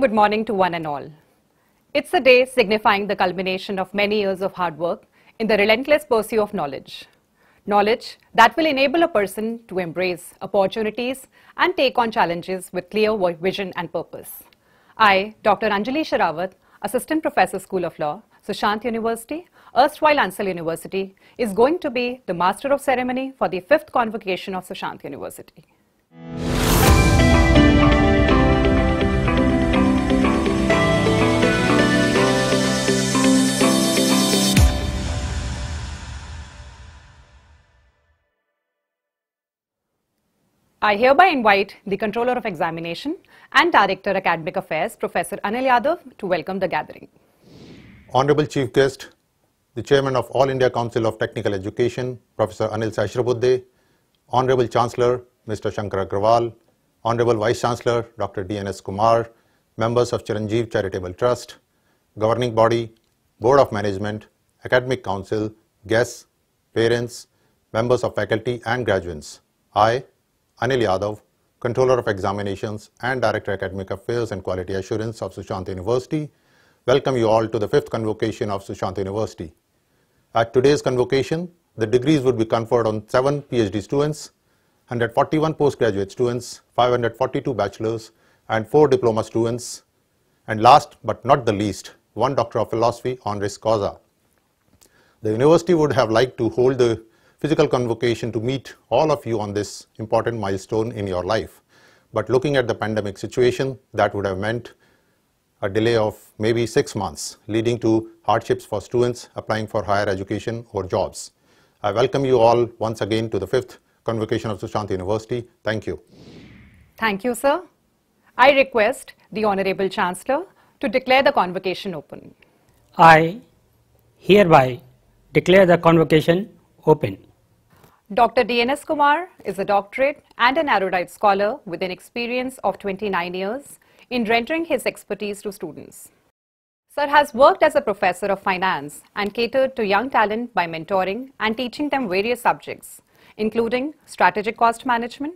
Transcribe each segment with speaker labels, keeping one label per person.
Speaker 1: good morning to one and all. It's a day signifying the culmination of many years of hard work in the relentless pursuit of knowledge. Knowledge that will enable a person to embrace opportunities and take on challenges with clear vision and purpose. I, Dr. Anjali Sharawat, Assistant Professor, School of Law, Sushant University, erstwhile Ansal University, is going to be the Master of Ceremony for the fifth convocation of Sushant University. I hereby invite the Controller of Examination and Director Academic Affairs, Professor Anil Yadav, to welcome the gathering.
Speaker 2: Honorable Chief Guest, the Chairman of All India Council of Technical Education, Professor Anil Sahasrabudhe, Honorable Chancellor, Mr. Shankar Agrawal, Honorable Vice Chancellor, Dr. D.N.S. Kumar, members of Chiranjeev Charitable Trust, Governing Body, Board of Management, Academic Council, guests, parents, members of faculty and graduates. I, Anil Yadav, Controller of Examinations and Director Academic Affairs and Quality Assurance of Sushant University, welcome you all to the fifth convocation of Sushant University. At today's convocation, the degrees would be conferred on seven PhD students, 141 postgraduate students, 542 bachelors, and four diploma students, and last but not the least, one Doctor of Philosophy honoris causa. The university would have liked to hold the physical convocation to meet all of you on this important milestone in your life. But looking at the pandemic situation, that would have meant a delay of maybe six months, leading to hardships for students applying for higher education or jobs. I welcome you all once again to the fifth convocation of Sushant University. Thank you.
Speaker 1: Thank you, sir. I request the Honorable Chancellor to declare the convocation open.
Speaker 3: I hereby declare the convocation open.
Speaker 1: Dr. DNS Kumar is a doctorate and an erudite scholar with an experience of 29 years in rendering his expertise to students. Sir has worked as a professor of finance and catered to young talent by mentoring and teaching them various subjects, including strategic cost management,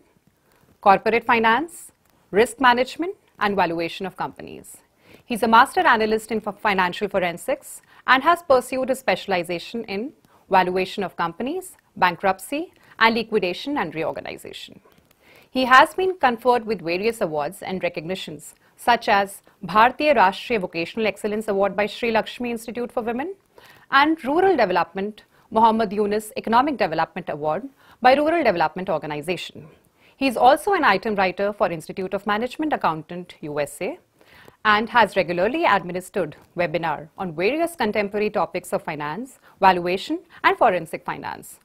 Speaker 1: corporate finance, risk management, and valuation of companies. He's a master analyst in financial forensics and has pursued a specialization in valuation of companies, bankruptcy, and liquidation and reorganization. He has been conferred with various awards and recognitions such as Bharatiya Rashtriya Vocational Excellence Award by Sri Lakshmi Institute for Women and Rural Development Muhammad Yunus Economic Development Award by Rural Development Organization. He is also an item writer for Institute of Management Accountant USA and has regularly administered webinar on various contemporary topics of finance, valuation and forensic finance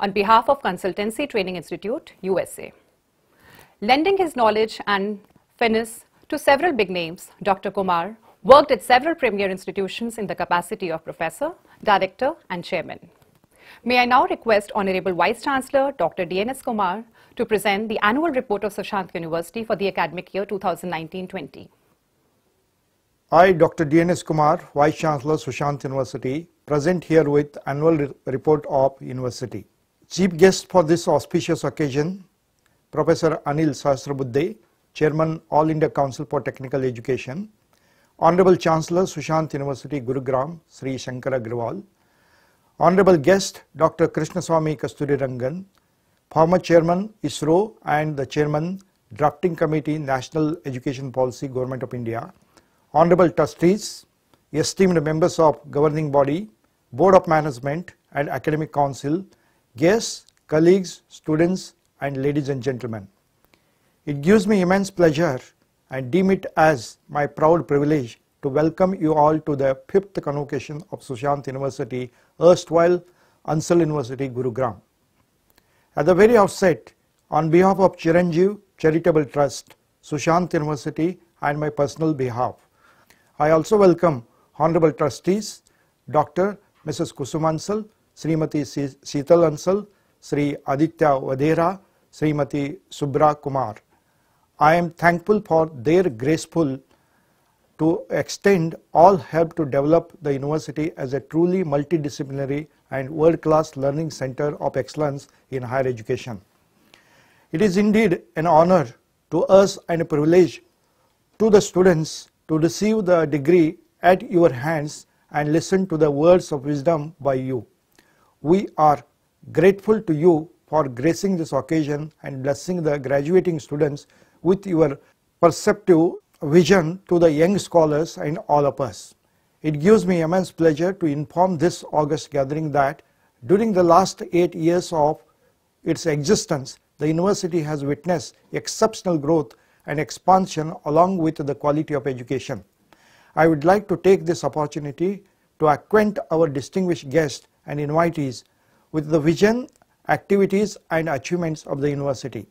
Speaker 1: on behalf of Consultancy Training Institute, USA. Lending his knowledge and finesse to several big names, Dr. Kumar worked at several premier institutions in the capacity of professor, director and chairman. May I now request Honorable Vice Chancellor Dr. DNS Kumar to present the annual report of Sushant University for the academic year 2019-20.
Speaker 4: I, Dr. DNS Kumar, Vice Chancellor Sushant University, present here with annual re report of university. Chief guest for this auspicious occasion, Professor Anil Sahasrabudhe, Chairman All India Council for Technical Education, Honorable Chancellor Sushant University Gurugram, Sri Shankara Agrawal, Honorable guest Dr. Krishnaswamy Kasturirangan, former Chairman ISRO and the Chairman Drafting Committee National Education Policy Government of India, Honorable Trustees, esteemed members of Governing Body, Board of Management and Academic Council, guests, colleagues, students and ladies and gentlemen. It gives me immense pleasure and deem it as my proud privilege to welcome you all to the fifth convocation of Sushant University, erstwhile Ansal University, Gurugram. At the very outset, on behalf of Chiranjeev Charitable Trust, Sushant University and my personal behalf, I also welcome Honorable Trustees, Dr. Mrs. Kusum Ansal, Srimati Sital Ansal, Sri Aditya Vadera, Srimati Subra Kumar. I am thankful for their graceful to extend all help to develop the university as a truly multidisciplinary and world-class learning center of excellence in higher education. It is indeed an honor to us and a privilege to the students to receive the degree at your hands and listen to the words of wisdom by you. We are grateful to you for gracing this occasion and blessing the graduating students with your perceptive vision to the young scholars and all of us. It gives me immense pleasure to inform this August gathering that during the last eight years of its existence, the university has witnessed exceptional growth and expansion along with the quality of education. I would like to take this opportunity to acquaint our distinguished guests and invitees with the vision, activities and achievements of the university.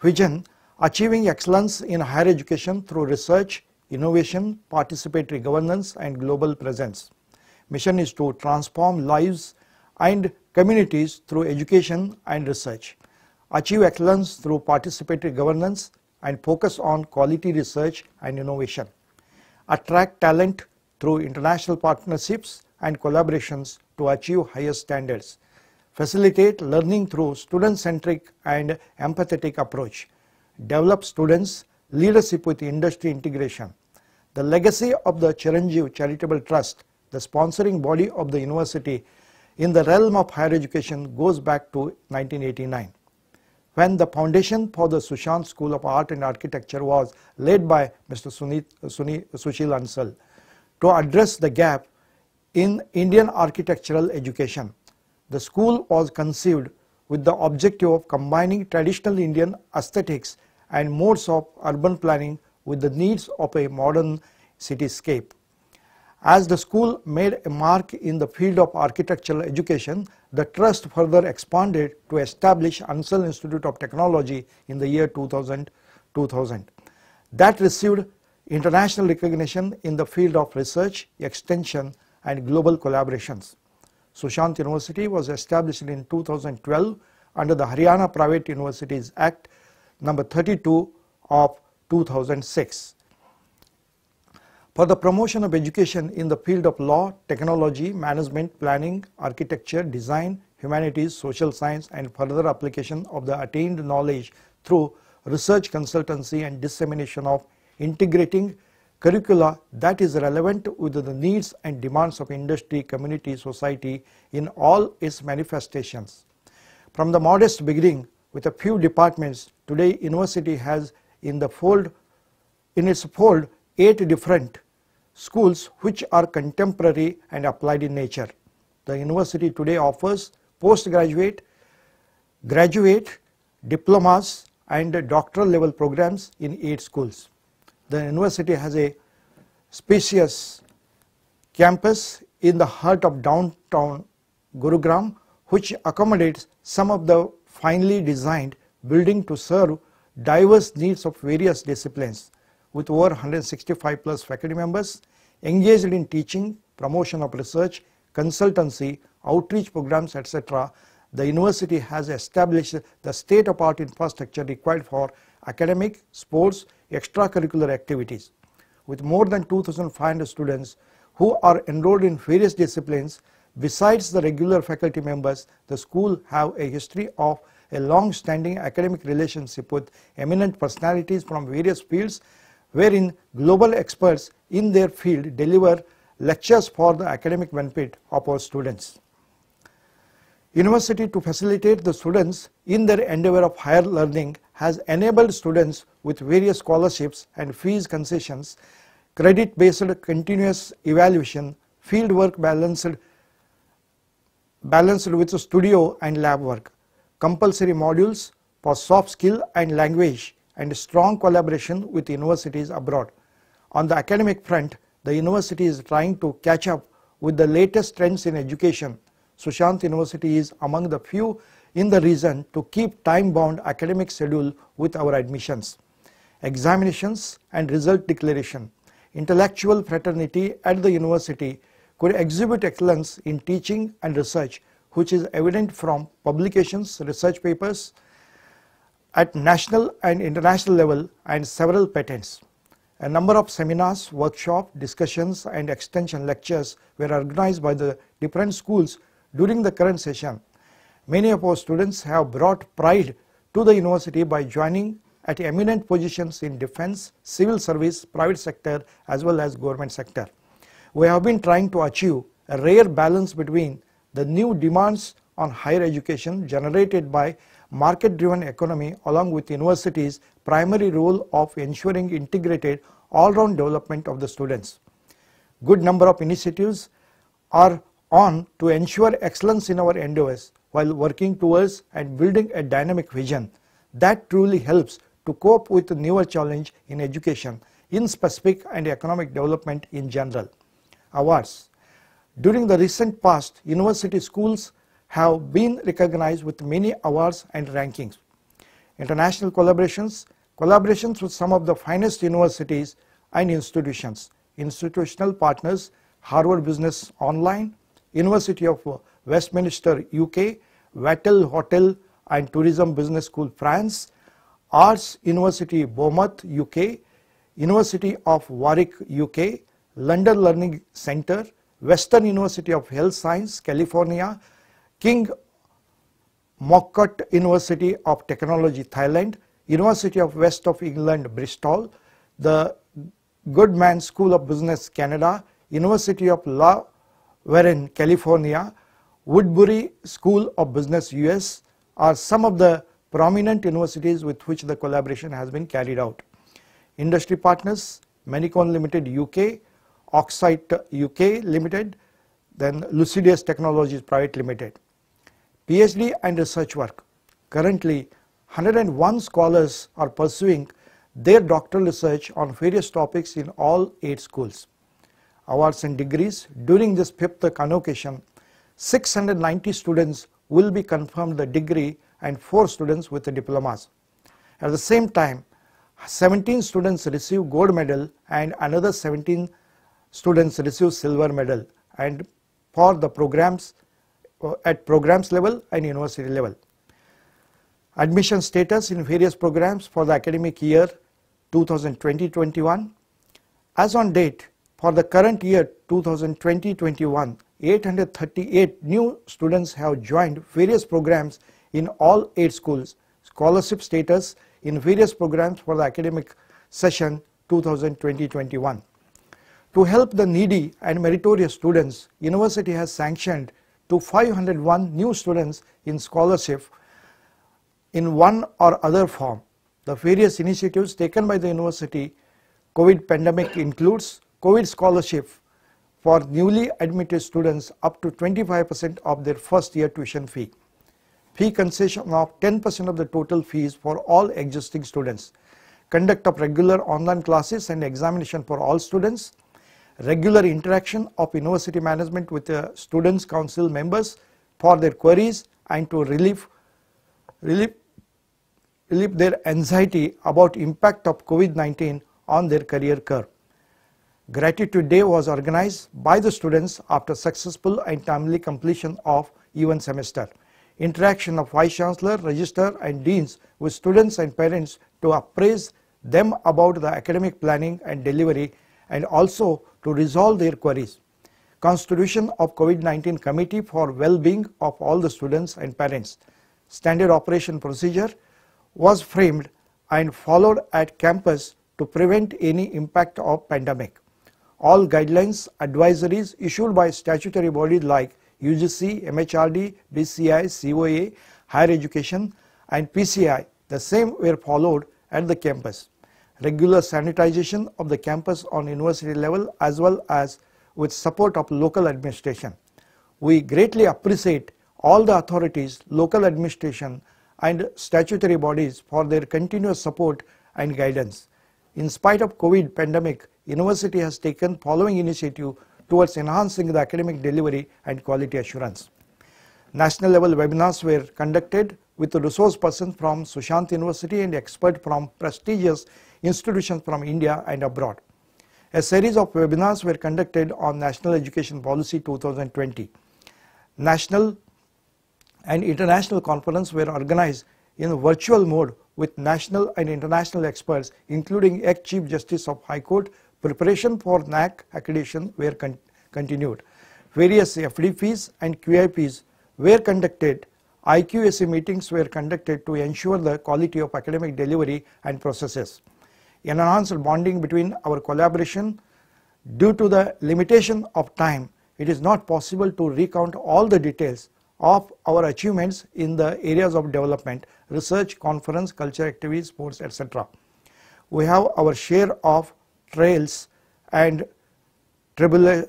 Speaker 4: Vision, achieving excellence in higher education through research, innovation, participatory governance and global presence. Mission is to transform lives and communities through education and research. Achieve excellence through participatory governance and focus on quality research and innovation. Attract talent through international partnerships and collaborations to achieve higher standards. Facilitate learning through student-centric and empathetic approach. Develop students leadership with industry integration. The legacy of the Chiranjeev Charitable Trust, the sponsoring body of the university in the realm of higher education goes back to 1989 when the foundation for the Sushant School of Art and Architecture was laid by Mr. Sunit, Suni, Sushil Ansal to address the gap in Indian architectural education. The school was conceived with the objective of combining traditional Indian aesthetics and modes of urban planning with the needs of a modern cityscape. As the school made a mark in the field of architectural education, the trust further expanded to establish Ansal Institute of Technology in the year 2000, 2000. That received international recognition in the field of research, extension and global collaborations. Sushant University was established in 2012 under the Haryana Private Universities Act number 32 of 2006 for the promotion of education in the field of law, technology, management, planning, architecture, design, humanities, social science and further application of the attained knowledge through research consultancy and dissemination of integrating curricula that is relevant with the needs and demands of industry, community, society in all its manifestations. From the modest beginning with a few departments, today university has in the fold in its fold eight different schools which are contemporary and applied in nature. The university today offers postgraduate, graduate, diplomas and doctoral level programs in 8 schools. The university has a spacious campus in the heart of downtown Gurugram which accommodates some of the finely designed building to serve diverse needs of various disciplines with over 165 plus faculty members engaged in teaching, promotion of research, consultancy, outreach programs, etc. The university has established the state-of-art infrastructure required for academic, sports, extracurricular activities. With more than 2,500 students who are enrolled in various disciplines, besides the regular faculty members, the school have a history of a long-standing academic relationship with eminent personalities from various fields wherein global experts in their field deliver lectures for the academic benefit of our students. University to facilitate the students in their endeavor of higher learning has enabled students with various scholarships and fees concessions, credit based continuous evaluation, field work balanced, balanced with studio and lab work, compulsory modules for soft skill and language and strong collaboration with universities abroad. On the academic front, the university is trying to catch up with the latest trends in education. Sushant University is among the few in the region to keep time-bound academic schedule with our admissions, examinations and result declaration. Intellectual fraternity at the university could exhibit excellence in teaching and research which is evident from publications, research papers, at national and international level and several patents. A number of seminars, workshops, discussions and extension lectures were organized by the different schools during the current session. Many of our students have brought pride to the university by joining at eminent positions in defense, civil service, private sector as well as government sector. We have been trying to achieve a rare balance between the new demands on higher education generated by market driven economy along with universities primary role of ensuring integrated all round development of the students. Good number of initiatives are on to ensure excellence in our endeavors while working towards and building a dynamic vision that truly helps to cope with the newer challenge in education in specific and economic development in general. Awards During the recent past, university schools have been recognized with many awards and rankings. International collaborations, collaborations with some of the finest universities and institutions, institutional partners, Harvard Business Online, University of Westminster UK, Vatel Hotel and Tourism Business School France, Arts University Bournemouth UK, University of Warwick UK, London Learning Centre, Western University of Health Science, California, King Mongkut University of Technology Thailand, University of West of England Bristol, the Goodman School of Business, Canada, University of La Verne, California, Woodbury School of Business, US are some of the prominent universities with which the collaboration has been carried out. Industry partners, Manicon Limited UK, Oxite UK Limited, then Lucidius Technologies Private Limited. PhD and research work. Currently, 101 scholars are pursuing their doctoral research on various topics in all eight schools. Awards and degrees during this fifth convocation, 690 students will be confirmed the degree and 4 students with the diplomas. At the same time, 17 students receive gold medal and another 17 students receive silver medal and for the programs uh, at programs level and university level. Admission status in various programs for the academic year 2020-21. As on date, for the current year 2020-21, 838 new students have joined various programs in all 8 schools. Scholarship status in various programs for the academic session 2020-21. To help the needy and meritorious students, university has sanctioned to 501 new students in scholarship in one or other form. The various initiatives taken by the university COVID pandemic includes COVID scholarship for newly admitted students up to 25% of their first year tuition fee. Fee concession of 10% of the total fees for all existing students. Conduct of regular online classes and examination for all students. Regular interaction of university management with the students council members for their queries and to relieve, relieve relieve their anxiety about impact of COVID-19 on their career curve. Gratitude Day was organized by the students after successful and timely completion of even semester. Interaction of Vice Chancellor, Registrar and Deans with students and parents to appraise them about the academic planning and delivery and also to resolve their queries. Constitution of COVID-19 Committee for Well-being of all the students and parents. Standard operation procedure was framed and followed at campus to prevent any impact of pandemic. All guidelines, advisories issued by statutory bodies like UGC, MHRD, DCI, COA, Higher Education and PCI, the same were followed at the campus. Regular sanitization of the campus on university level as well as with support of local administration. We greatly appreciate all the authorities, local administration and statutory bodies for their continuous support and guidance. In spite of COVID pandemic, university has taken following initiative towards enhancing the academic delivery and quality assurance. National level webinars were conducted with resource persons from Sushant University and experts from prestigious institutions from India and abroad. A series of webinars were conducted on National Education Policy 2020. National and international conferences were organized in virtual mode with national and international experts including ex-Chief Justice of High Court. Preparation for NAAC accreditation were con continued. Various FDPs and QIPs were conducted. IQAC meetings were conducted to ensure the quality of academic delivery and processes. Enhanced bonding between our collaboration due to the limitation of time it is not possible to recount all the details of our achievements in the areas of development, research, conference, culture activities, sports, etc. We have our share of trails and tribula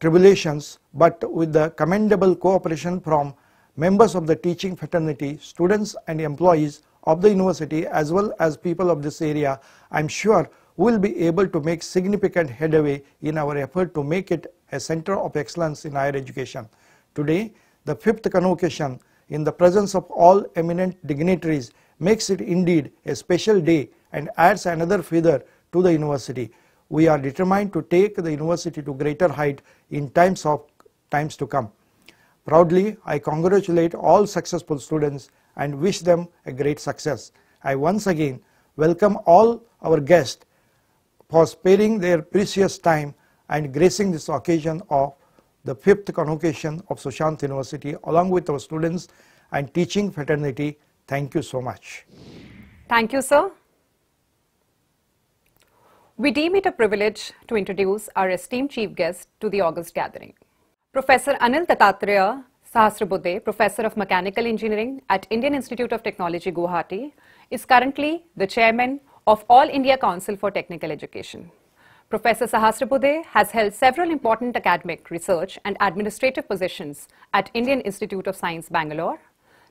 Speaker 4: tribulations, but with the commendable cooperation from members of the teaching fraternity, students and employees of the university as well as people of this area, I am sure we will be able to make significant headway in our effort to make it a center of excellence in higher education. Today, the fifth convocation in the presence of all eminent dignitaries makes it indeed a special day and adds another feather to the university. We are determined to take the university to greater height in times of times to come. Proudly, I congratulate all successful students and wish them a great success. I once again welcome all our guests for sparing their precious time and gracing this occasion of the fifth convocation of Sushant University along with our students and teaching fraternity. Thank you so much.
Speaker 1: Thank you, sir. We deem it a privilege to introduce our esteemed chief guest to the August gathering. Professor Anil Dattatreya Sahasrabudhe, Professor of Mechanical Engineering at Indian Institute of Technology, Guwahati, is currently the chairman of All India Council for Technical Education. Professor Sahasrabudhe has held several important academic, research and administrative positions at Indian Institute of Science, Bangalore,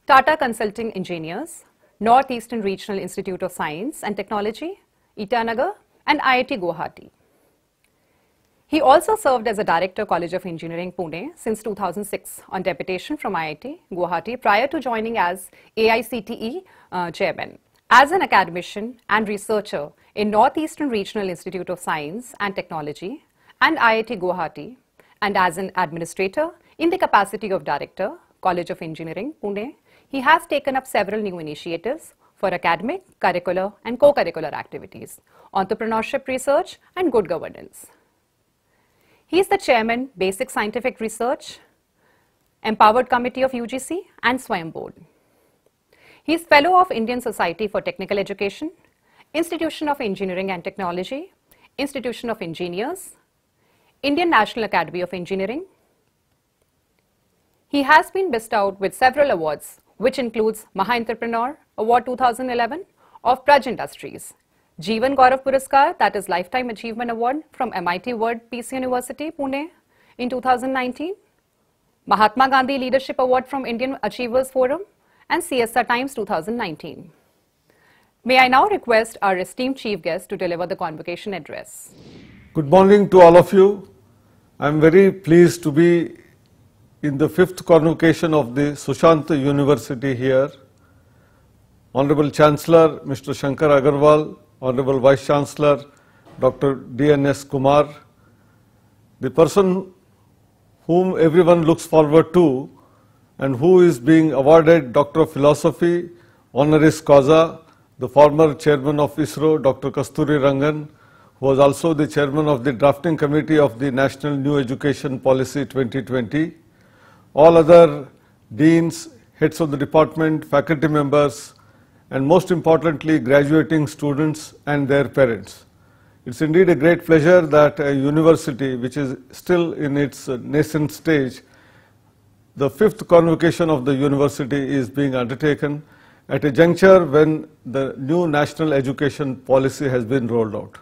Speaker 1: Tata Consulting Engineers, Northeastern Regional Institute of Science and Technology, Itanagar, and IIT Guwahati. He also served as a director College of Engineering Pune since 2006 on deputation from IIT Guwahati prior to joining as AICTE uh, chairman. As an academician and researcher in Northeastern Regional Institute of Science and Technology and IIT Guwahati and as an administrator in the capacity of director College of Engineering Pune, he has taken up several new initiatives for academic, curricular and co-curricular activities, entrepreneurship research and good governance. He is the chairman, Basic Scientific Research, Empowered Committee of UGC and Swayam Board. He is fellow of Indian Society for Technical Education, Institution of Engineering and Technology, Institution of Engineers, Indian National Academy of Engineering. He has been bestowed with several awards, which includes Maha Entrepreneur Award 2011 of Praj Industries, Jeevan Gaurav Puraskar, that is Lifetime Achievement Award from MIT World Peace University, Pune in 2019, Mahatma Gandhi Leadership Award from Indian Achievers Forum and CSR Times 2019. May I now request our esteemed chief guest to deliver the convocation address.
Speaker 5: Good morning to all of you. I am very pleased to be in the fifth convocation of the Sushant University here. Honorable Chancellor Mr. Shankar Agarwal, Honorable Vice Chancellor Dr. DNS Kumar, the person whom everyone looks forward to and who is being awarded Doctor of Philosophy honoris causa, the former chairman of ISRO, Dr. Kasturi Rangan, who was also the chairman of the drafting committee of the National New Education Policy 2020, all other deans, heads of the department, faculty members, and most importantly, graduating students and their parents. It's indeed a great pleasure that a university which is still in its nascent stage the fifth convocation of the university is being undertaken at a juncture when the new national education policy has been rolled out.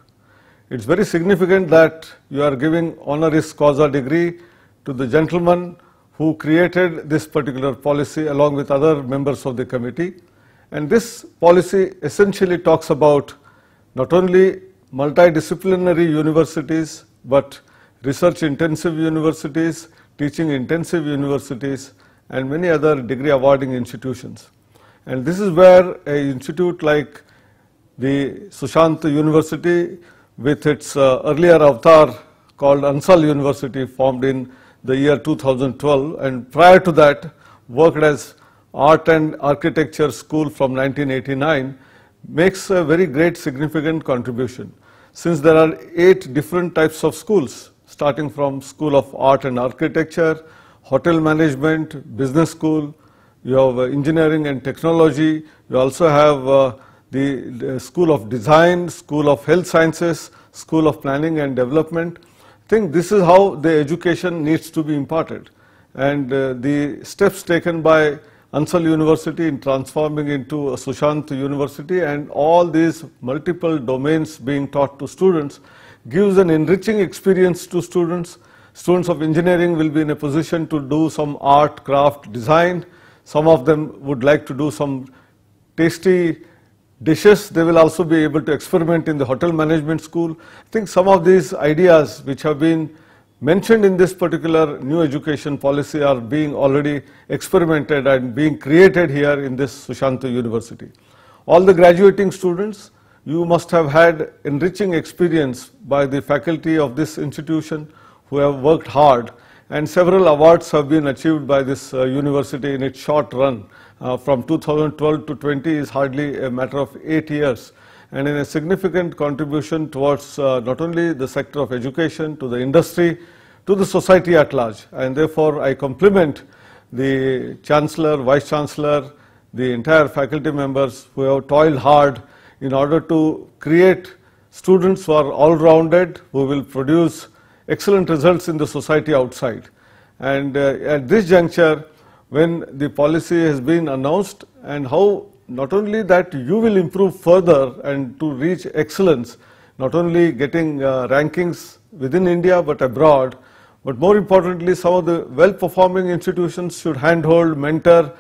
Speaker 5: It's very significant that you are giving honoris causa degree to the gentleman who created this particular policy along with other members of the committee. And this policy essentially talks about not only multidisciplinary universities, but research intensive universities, teaching intensive universities, and many other degree awarding institutions. And this is where a institute like the Sushant University with its uh, earlier avatar called Ansal University formed in the year 2012 and prior to that worked as art and architecture school from 1989 makes a very great significant contribution. Since there are eight different types of schools starting from School of Art and Architecture, Hotel Management, Business School, you have uh, Engineering and Technology, you also have uh, the, School of Design, School of Health Sciences, School of Planning and Development. I think this is how the education needs to be imparted. And uh, the steps taken by Ansal University in transforming into a Sushant University and all these multiple domains being taught to students gives an enriching experience to students. Students of engineering will be in a position to do some art, craft, design. Some of them would like to do some tasty dishes. They will also be able to experiment in the hotel management school. I think some of these ideas which have been mentioned in this particular new education policy are being already experimented and being created here in this Sushant University. All the graduating students you must have had enriching experience by the faculty of this institution who have worked hard and several awards have been achieved by this uh, university in its short run. Uh, from 2012 to 20 is hardly a matter of eight years and in a significant contribution towards uh, not only the sector of education, to the industry, to the society at large. And therefore, I compliment the Chancellor, Vice Chancellor, the entire faculty members who have toiled hard in order to create students who are all-rounded, who will produce excellent results in the society outside. And uh, at this juncture, when the policy has been announced and how not only that you will improve further and to reach excellence, not only getting uh, rankings within India but abroad, but more importantly, some of the well-performing institutions should handhold, mentor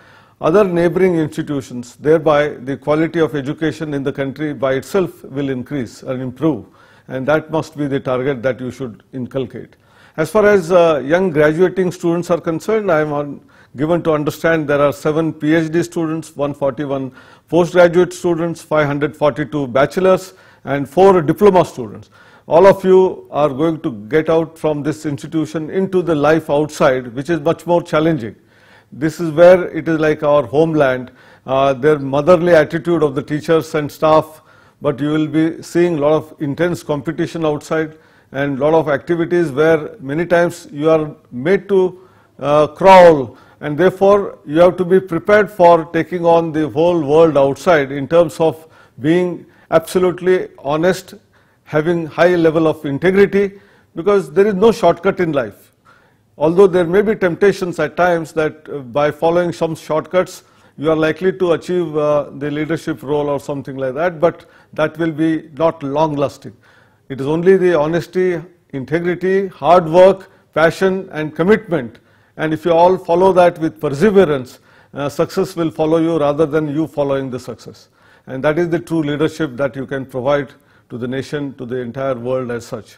Speaker 5: other neighboring institutions. Thereby, the quality of education in the country by itself will increase and improve. And that must be the target that you should inculcate. As far as uh, young graduating students are concerned, I am on, given to understand there are seven PhD students, 141 postgraduate students, 542 bachelors, and four diploma students all of you are going to get out from this institution into the life outside, which is much more challenging. This is where it is like our homeland, uh, their motherly attitude of the teachers and staff, but you will be seeing a lot of intense competition outside and lot of activities where many times you are made to uh, crawl and therefore you have to be prepared for taking on the whole world outside in terms of being absolutely honest having high level of integrity because there is no shortcut in life. Although there may be temptations at times that uh, by following some shortcuts you are likely to achieve uh, the leadership role or something like that, but that will be not long lasting. It is only the honesty, integrity, hard work, passion and commitment and if you all follow that with perseverance, uh, success will follow you rather than you following the success. And that is the true leadership that you can provide to the nation, to the entire world as such.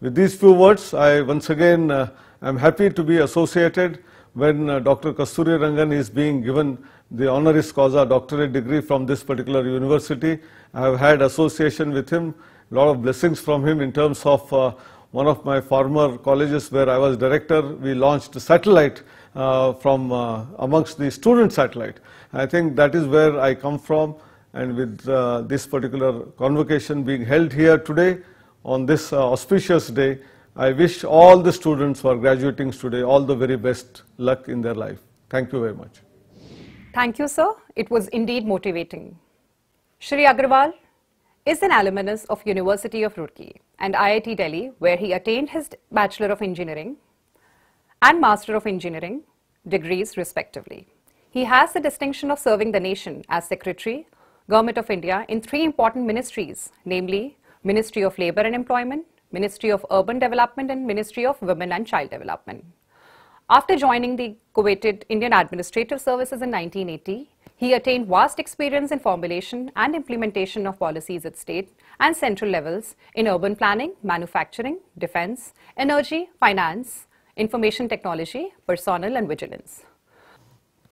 Speaker 5: With these few words, I once again uh, am happy to be associated when uh, Dr. Kasturi Rangan is being given the honoris causa doctorate degree from this particular university. I have had association with him, a lot of blessings from him in terms of uh, one of my former colleges where I was director, we launched a satellite uh, from uh, amongst the student satellite. I think that is where I come from and with uh, this particular convocation being held here today on this uh, auspicious day, I wish all the students who are graduating today all the very best luck in their life. Thank you very much.
Speaker 1: Thank you, sir. It was indeed motivating. Shri Agrawal is an alumnus of University of Roorkee and IIT Delhi, where he attained his Bachelor of Engineering and Master of Engineering degrees respectively. He has the distinction of serving the nation as Secretary Government of India in three important ministries, namely Ministry of Labour and Employment, Ministry of Urban Development and Ministry of Women and Child Development. After joining the coveted Indian Administrative Services in 1980, he attained vast experience in formulation and implementation of policies at state and central levels in urban planning, manufacturing, defense, energy, finance, information technology, personnel and vigilance.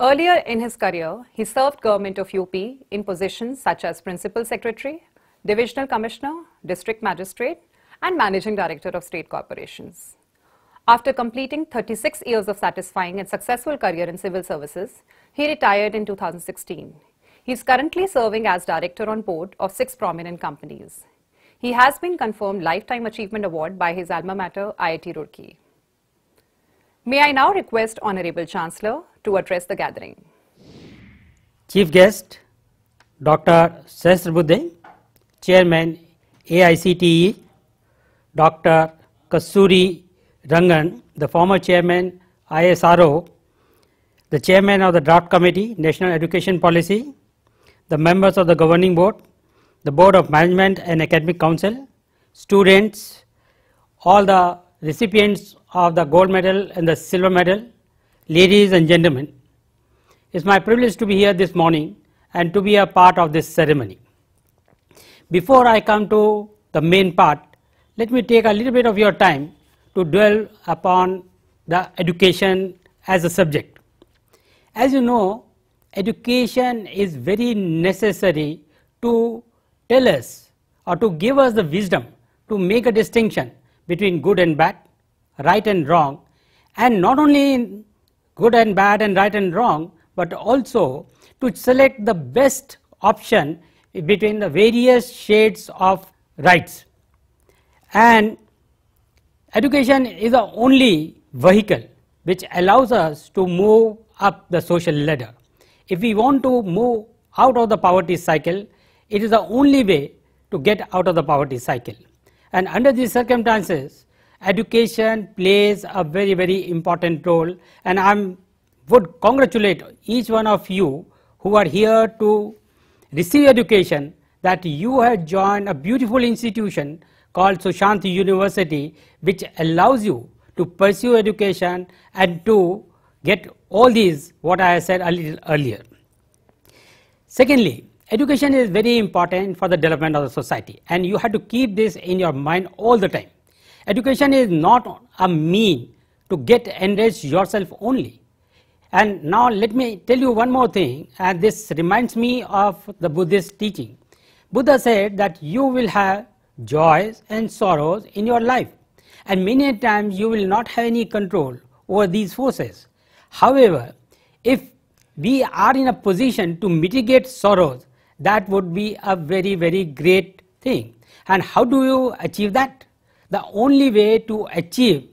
Speaker 1: Earlier in his career, he served government of UP in positions such as Principal Secretary, Divisional Commissioner, District Magistrate, and Managing Director of State Corporations. After completing 36 years of satisfying and successful career in civil services, he retired in 2016. He is currently serving as director on board of six prominent companies. He has been confirmed Lifetime Achievement Award by his alma mater, IIT Roorkee. May I now request Honorable Chancellor to address the gathering.
Speaker 3: Chief guest Dr. Sahasrabudhe, Chairman AICTE, Dr. Kasturi Rangan, the former Chairman ISRO, the Chairman of the Draft Committee, National Education Policy, the members of the Governing Board, the Board of Management and Academic Council, students, all the recipients of the gold medal and the silver medal, ladies and gentlemen, it's my privilege to be here this morning and to be a part of this ceremony. Before I come to the main part, let me take a little bit of your time to dwell upon the education as a subject. As you know, education is very necessary to tell us or to give us the wisdom to make a distinction between good and bad, right and wrong, and not only in good and bad and right and wrong, but also to select the best option between the various shades of rights. And education is the only vehicle which allows us to move up the social ladder. If we want to move out of the poverty cycle, it is the only way to get out of the poverty cycle. And under these circumstances, education plays a very, very important role. And I would congratulate each one of you who are here to receive education that you have joined a beautiful institution called Sushant University, which allows you to pursue education and to get all these what I said a little earlier. Secondly, education is very important for the development of the society and you have to keep this in your mind all the time. Education is not a mean to get enriched yourself only. And now let me tell you one more thing and this reminds me of the Buddhist teaching. Buddha said that you will have joys and sorrows in your life and many times you will not have any control over these forces. However, if we are in a position to mitigate sorrows, that would be a very, very great thing. And how do you achieve that? The only way to achieve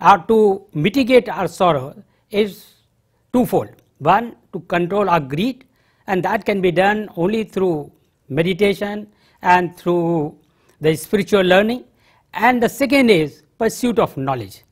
Speaker 3: or to mitigate our sorrow is twofold. One, to control our greed, and that can be done only through meditation and through the spiritual learning. And the second is pursuit of knowledge.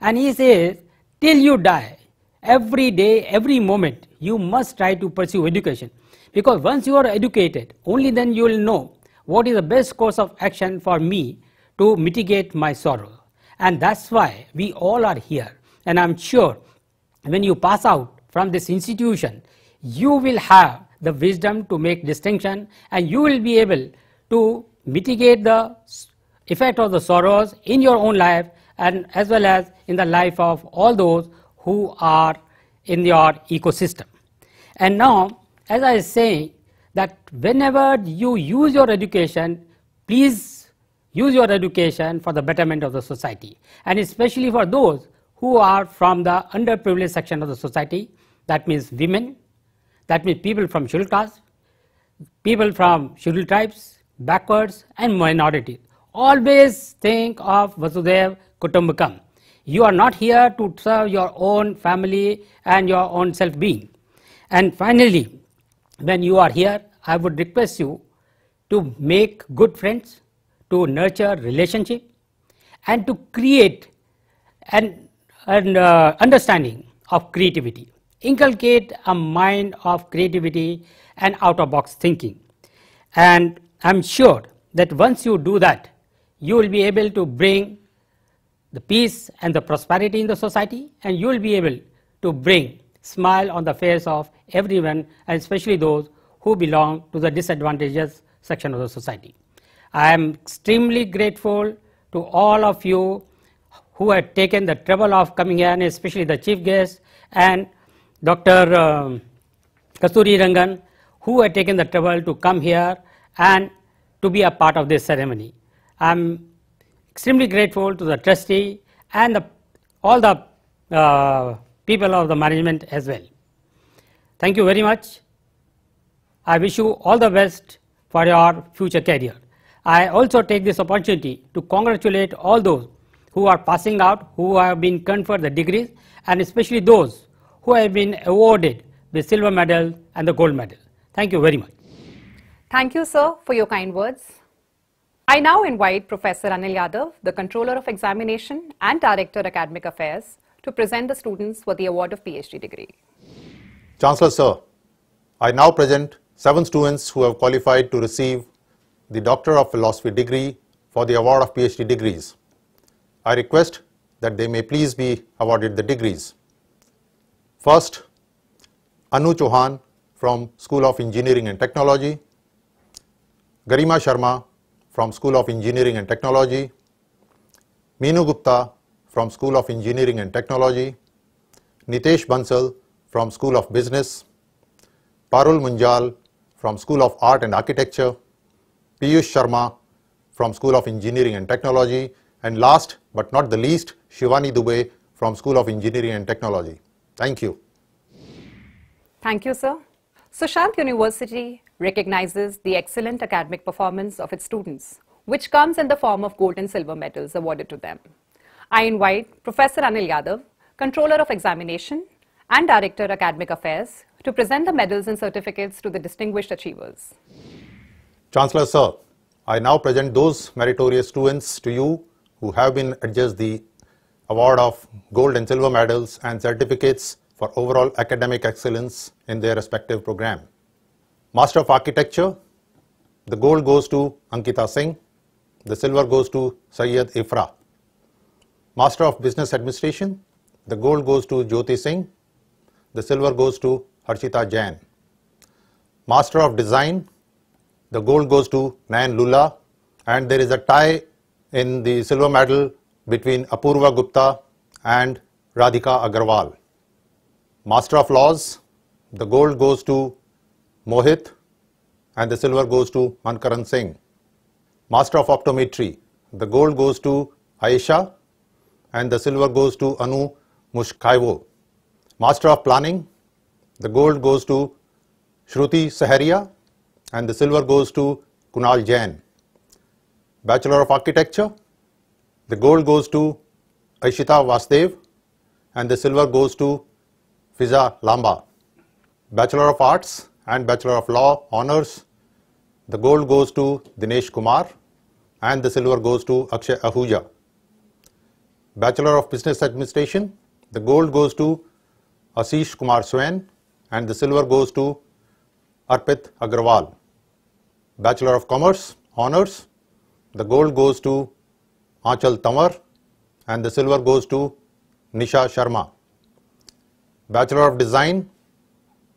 Speaker 3: And he says, till you die, every day, every moment, you must try to pursue education. Because once you are educated, only then you will know what is the best course of action for me to mitigate my sorrow. And that's why we all are here. And I'm sure when you pass out from this institution, you will have the wisdom to make distinction and you will be able to mitigate the effect of the sorrows in your own life and as well as in the life of all those who are in your ecosystem. And now, as I say, that whenever you use your education, please use your education for the betterment of the society and especially for those who are from the underprivileged section of the society, that means women, that means people from scheduled people from scheduled tribes, backwards and minorities always think of Vasudhaiva Kutumbakam. You are not here to serve your own family and your own self being. And finally, when you are here, I would request you to make good friends, to nurture relationship, and to create an, an uh, understanding of creativity. Inculcate a mind of creativity and out of box thinking. And I'm sure that once you do that, you will be able to bring the peace and the prosperity in the society and you will be able to bring smile on the face of everyone and especially those who belong to the disadvantaged section of the society. I am extremely grateful to all of you who have taken the trouble of coming here and especially the chief guest and Dr. Um, Kasturi Rangan who have taken the trouble to come here and to be a part of this ceremony. I'm extremely grateful to the trustee and the, all the uh, people of the management as well. Thank you very much. I wish you all the best for your future career. I also take this opportunity to congratulate all those who are passing out, who have been conferred the degrees, and especially those who have been awarded the silver medal and the gold medal. Thank you very much.
Speaker 1: Thank you, sir, for your kind words. I now invite Professor Anil Yadav, the Controller of Examination and Director Academic Affairs, to present the students for the award of PhD degree.
Speaker 2: Chancellor Sir, I now present seven students who have qualified to receive the Doctor of Philosophy degree for the award of PhD degrees. I request that they may please be awarded the degrees. First, Anu Chauhan from School of Engineering and Technology, Garima Sharma from School of Engineering and Technology, Meenu Gupta from School of Engineering and Technology, Nitesh Bansal from School of Business, Parul Munjal from School of Art and Architecture, Piyush Sharma from School of Engineering and Technology, and last but not the least, Shivani Dubey from School of Engineering and Technology. Thank you.
Speaker 1: Thank you, sir. Sushant University recognizes the excellent academic performance of its students, which comes in the form of gold and silver medals awarded to them. I invite Professor Anil Yadav, Controller of Examination and Director Academic Affairs, to present the medals and certificates to the distinguished achievers.
Speaker 2: Chancellor Sir, I now present those meritorious students to you who have been adjudged the award of gold and silver medals and certificates for overall academic excellence in their respective program. Master of Architecture, the gold goes to Ankita Singh, the silver goes to Syed Ifra. Master of Business Administration, the gold goes to Jyoti Singh, the silver goes to Harshita Jain. Master of Design, the gold goes to Nayan Lula and there is a tie in the silver medal between Apurva Gupta and Radhika Agarwal. Master of Laws, the gold goes to Mohit and the silver goes to Mankaran Singh. Master of Optometry, the gold goes to Aisha and the silver goes to Anu Mushkaivo. Master of Planning, the gold goes to Shruti Saharia and the silver goes to Kunal Jain. Bachelor of Architecture, the gold goes to Aishita Vasdev and the silver goes to Fiza Lamba. Bachelor of Arts and Bachelor of Law honors, the gold goes to Dinesh Kumar and the silver goes to Akshay Ahuja. Bachelor of Business Administration, the gold goes to Ashish Kumar Swain and the silver goes to Arpit Agrawal. Bachelor of Commerce honors, the gold goes to Aanchal Tanwar and the silver goes to Nisha Sharma. Bachelor of Design,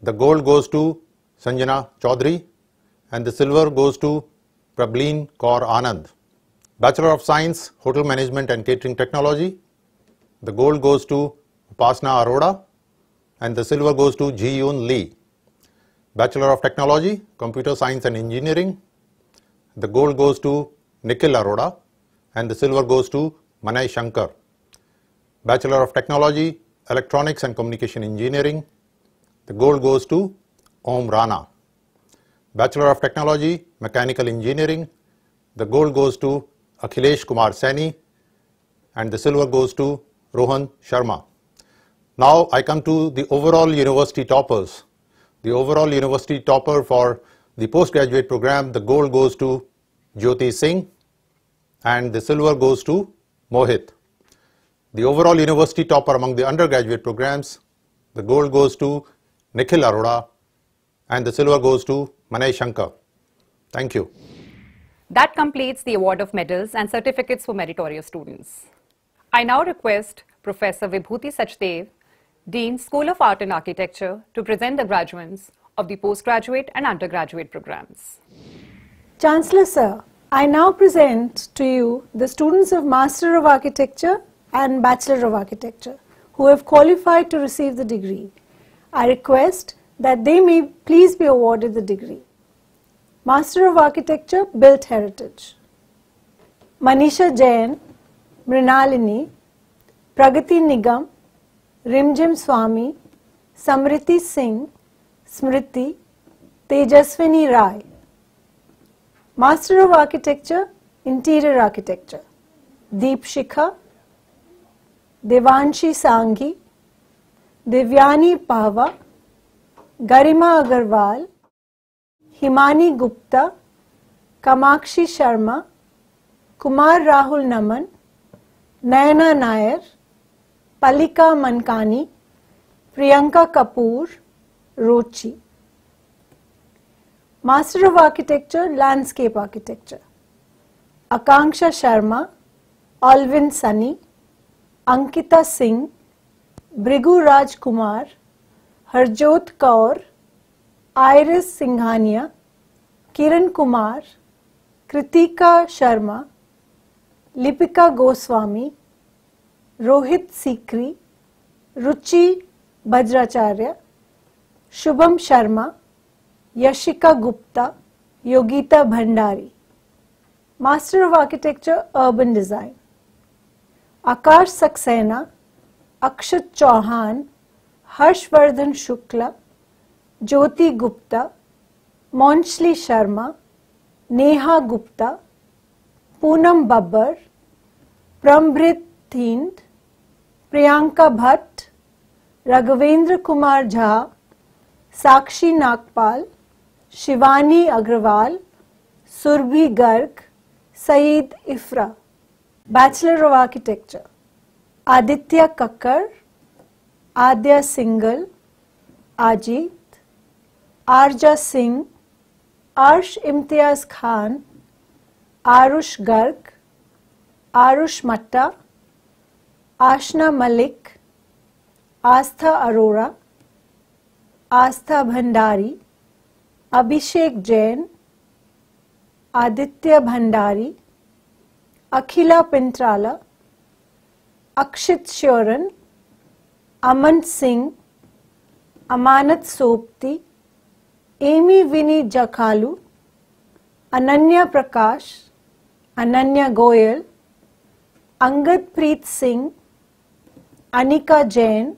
Speaker 2: the gold goes to Sanjana Chaudhary and the silver goes to Prableen Kaur Anand. Bachelor of Science, Hotel Management and Catering Technology, the gold goes to Upasna Arora and the silver goes to Ji Yoon Lee. Bachelor of Technology, Computer Science and Engineering, the gold goes to Nikhil Arora and the silver goes to Manay Shankar. Bachelor of Technology, Electronics and Communication Engineering, the gold goes to Om Rana. Bachelor of Technology, Mechanical Engineering, the gold goes to Akhilesh Kumar Saini and the silver goes to Rohan Sharma. Now I come to the overall university toppers. The overall university topper for the postgraduate program, the gold goes to Jyoti Singh and the silver goes to Mohit. The overall university topper among the undergraduate programs, the gold goes to Nikhil Arora and the silver goes to Manay Shankar. Thank you.
Speaker 1: That completes the award of medals and certificates for meritorious students. I now request Professor Vibhuti Sachdev, Dean, School of Art and Architecture, to present the graduates of the postgraduate and undergraduate programs.
Speaker 6: Chancellor Sir, I now present to you the students of Master of Architecture and Bachelor of Architecture who have qualified to receive the degree. I request that they may please be awarded the degree. Master of Architecture, Built Heritage. Manisha Jain, Mrinalini, Pragati Nigam, Rimjim Swami, Samriti Singh, Smriti, Tejaswini Rai. Master of Architecture, Interior Architecture. Deep Shikha, Devanshi Sanghi, Divyani Pahwa, Garima Agarwal, Himani Gupta, Kamakshi Sharma, Kumar Rahul Naman, Nayana Nair, Palika Mankani, Priyanka Kapoor, Rochi. Master of Architecture, Landscape Architecture. Akanksha Sharma, Alvin Sunny, Ankita Singh, Brigu Raj Kumar, Harjot Kaur, Iris Singhania, Kiran Kumar, Kritika Sharma, Lipika Goswami, Rohit Sikri, Ruchi Bajracharya, Shubham Sharma, Yashika Gupta, Yogita Bhandari. Master of Architecture, Urban Design. Akash Saxena, Akshat Chauhan, Harshvardhan Shukla, Jyoti Gupta, Monchli Sharma, Neha Gupta, Poonam Babbar, Prambrit Thind, Priyanka Bhatt, Raghavendra Kumar Jha, Sakshi Nagpal, Shivani Agrawal, Surbhi Garg, Syed Ifra, Bachelor of Architecture, Aditya Kakkar, Aadya Singhal Ajeet Arja Singh, Aarsh Imtiaz Khan, Aarush Garg, Aarush Matta, Aashna Malik, Aastha Arora, Aastha Bhandari, Abhishek Jain, Aditya Bhandari, Akhila Pintrala Akshit Sheoran Aman Singh, Amanat Sopti, Amy Vini Jakhalu, Ananya Prakash, Ananya Goyal Angad Preet Singh, Anika Jain,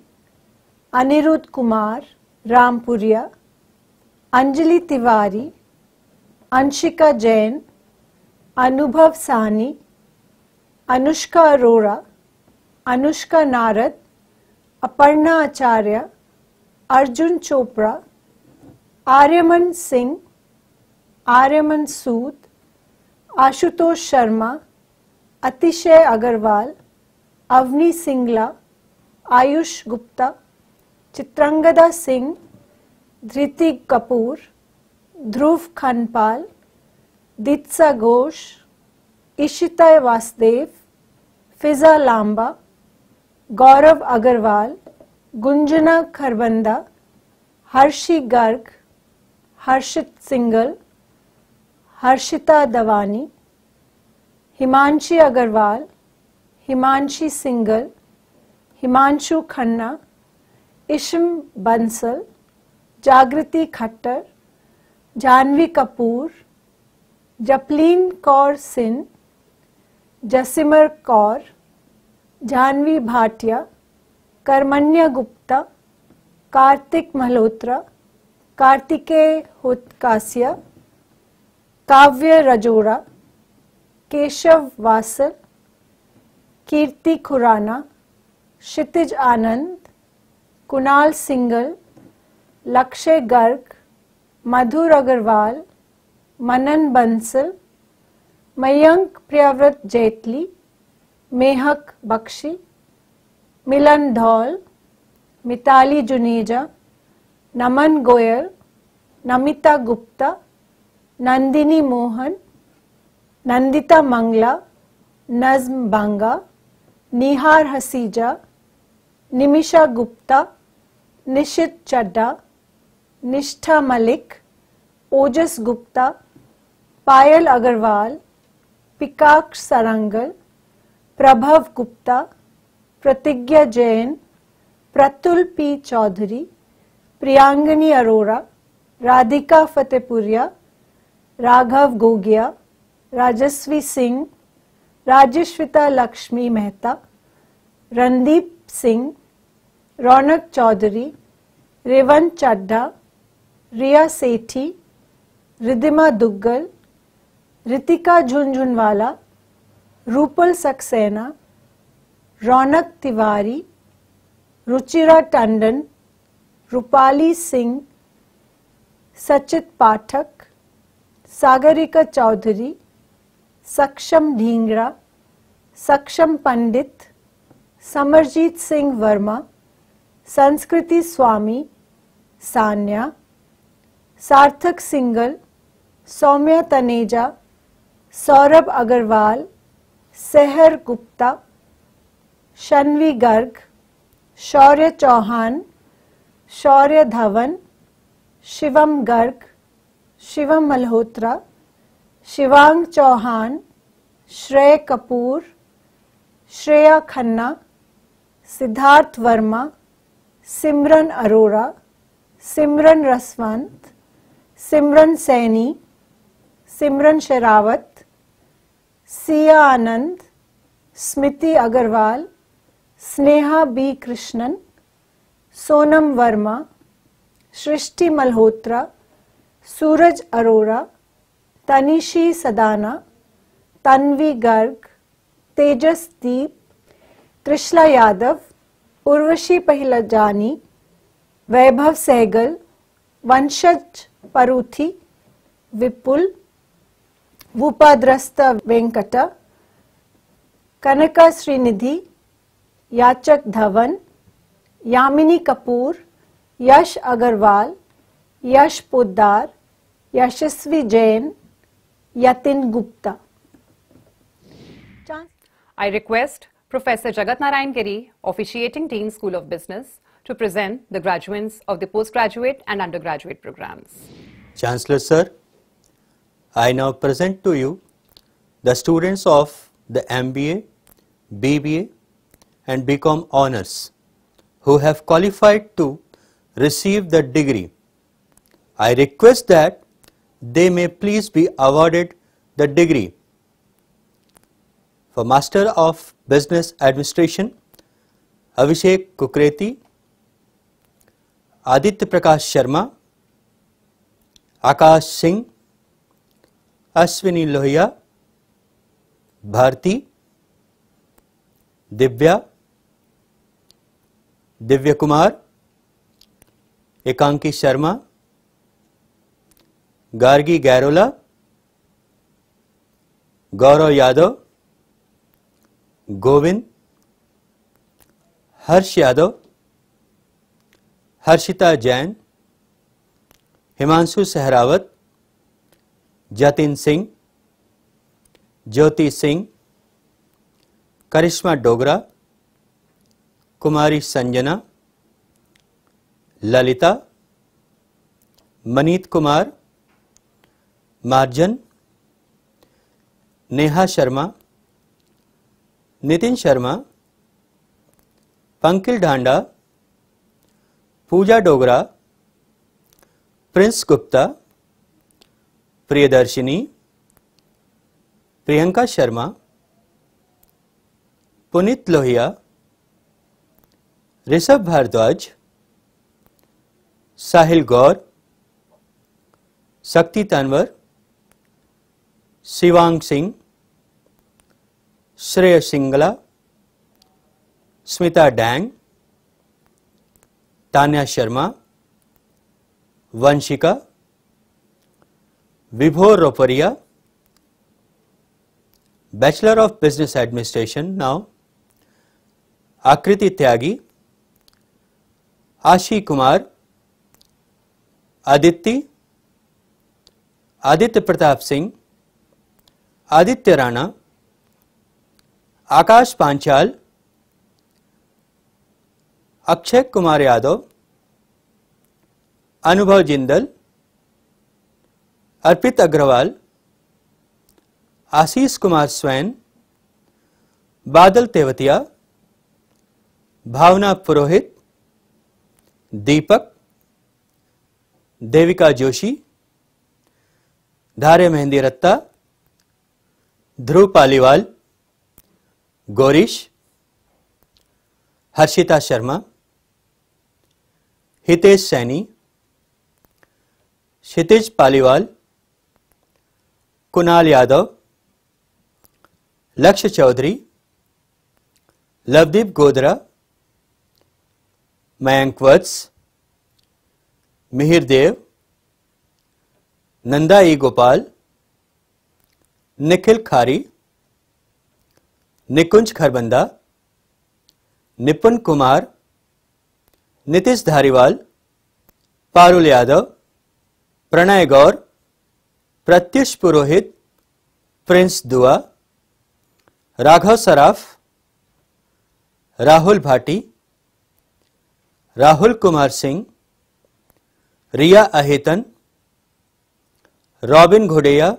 Speaker 6: Aniruddh Kumar Rampuria Anjali Tiwari, Anshika Jain, Anubhav Sani, Anushka Arora Anushka Narad Aparna Acharya Arjun Chopra Aryaman Singh Aryaman Sood Ashutosh Sharma Atishay Agarwal Avni Singla Ayush Gupta Chitrangada Singh Dhriti Kapoor Dhruv Khanpal Ditsa Ghosh Ishita Vasdev Fiza Lamba Gaurav Agarwal, Gunjana Kharbanda, Harshi Garg, Harshit single, Harshita Dawani, Himanshi Agarwal, Himanshi single, Himanshu Khanna, Isham Bansal, Jagriti Khattar, Janvi Kapoor, जपलीन Kaur Singh, जसिमर Kaur Janvi Bhatia कर्मण्य Gupta Kartik Malhotra Kartikeya Hotkasia Kavya Rajora Keshav vassal Kirti Khurana Kshitij Anand Kunal single Lakshya Garg मधुर अग्रवाल मनन बंसल मयंक प्रियव्रत जेटली मेहक बख्शी, मिलन धौल, मिताली जुनेजा, नमन गोयल, नमिता गुप्ता, नंदिनी मोहन, नंदिता मंगला, नज्म बांगा, निहार हसीजा, निमिषा गुप्ता, निशित चड्डा निष्ठा मलिक, ओजस गुप्ता, पायल Agarwal, पिकाक्ष सरांगल Prabhav Gupta, Pratigya Jain, Pratul P Chaudhary, Priyangani Arora, Radhika Fatehpuria, Raghav Gogia, Rajasvi Singh, Rajashvita Lakshmi Mehta, Randeep Singh, Raunak Chaudhary, Revant Chadha, Riya Sethi Ridima Duggal, Ritika Jhunjhunwala Rupal Saxena Raunak Tiwari Ruchira Tandon Rupali Singh Sachit Pathak Sagarika Chaudhary Saksham Dhingra सक्षम पंडित समरजीत सिंह वर्मा संस्कृति Swami Sanya Sarthak single Saumya Taneja Saurabh Agarwal Sehar Gupta, शनवी Garg, Shaurya Chauhan, Shaurya Dhawan, Shivam Garg, Shivam Malhotra, Shivang Chauhan, Shrey Kapoor, Shreya Khanna, Siddharth Verma, Simran Arora, Simran Raswant, Simran Saini, Simran Sehrawat Siya Anand, Smriti Agarwal, Sneha B Krishnan, Sonam Verma, Srishti Malhotra, Suraj Arora, Tanishi Sadana, Tanvi Garg Tejasdeep Krishna Yadav, Urvashi Pahlajani, Vaibhav Sehgal, Vanshaj Paruthi, Vipul Vipul, Vupadrasta Venkata, Kanaka Srinidhi, Yachak Dhawan, Yamini Kapoor, Yash Agarwal, Yash Poddar, Yashasvi Jain, Yatin Gupta. Chan-
Speaker 1: I request Professor Jagat Narayan Giri, officiating Dean School of Business, to present the graduates of the postgraduate and undergraduate programs.
Speaker 7: Chancellor Sir, I now present to you the students of the MBA, BBA and BCom honors who have qualified to receive the degree. I request that they may please be awarded the degree for Master of Business Administration Avishek Kukreti, Aditya Prakash Sharma, Akash Singh, Ashwini Lohia, Bharti, Divya, Divy Kumar, Ekanki Sharma, Gargi Gairola, Gaurav Yadav, Govind, Harsh Yadav, Harshita Jain, Himanshu Sehrawat Jatin Singh, Jyoti Singh, Karishma Dogra, Kumari Sanjana, Lalita, Maneet Kumar, Marjan, Neha Sharma, Nitin Sharma, Pankil Dhanda, Pooja Dogra, Prince Gupta Priyadarshini, Priyanka Sharma, Puneet Lohia, Rishabh Bhardwaj, Sahil Gaur, Shakti Tanwar, Shivang Singh Shrey Singla, Smita Dang, Tanya Sharma, Vanshika Vibhor Ropariya bachelor of business administration now Akriti Tyagi Aashi Kumar Aditya Aditya Pratap Singh Aditya Rana आकाश पांचाल अक्षय कुमार यादव अनुभव Jindal Arpit Agarwal, Ashish Kumar Swain, Badal Tewatia, Bhavna पुरोहित, दीपक, देविका जोशी, धारे मेहंदी रत्ता, ध्रुव पालीवाल, गौरीश, हर्षिता शर्मा, हितेश सैनी, क्षितिज Paliwal Kunal Yadav, Lakshya Chaudhary, Lovedeep Godara Mayank Vats, Mihir Dev, Nanda E Gopal, Nikhil Khari, Nikunj Kharbanda Nipun Kumar, Nitish Dhariwal, Parul Yadav, Pranay Gaur Pratyush Purohit, Prince Dua, Raghav Saraf, Rahul Bhati, Rahul Kumar Singh, Riya Ahetan, Robin Ghodeya,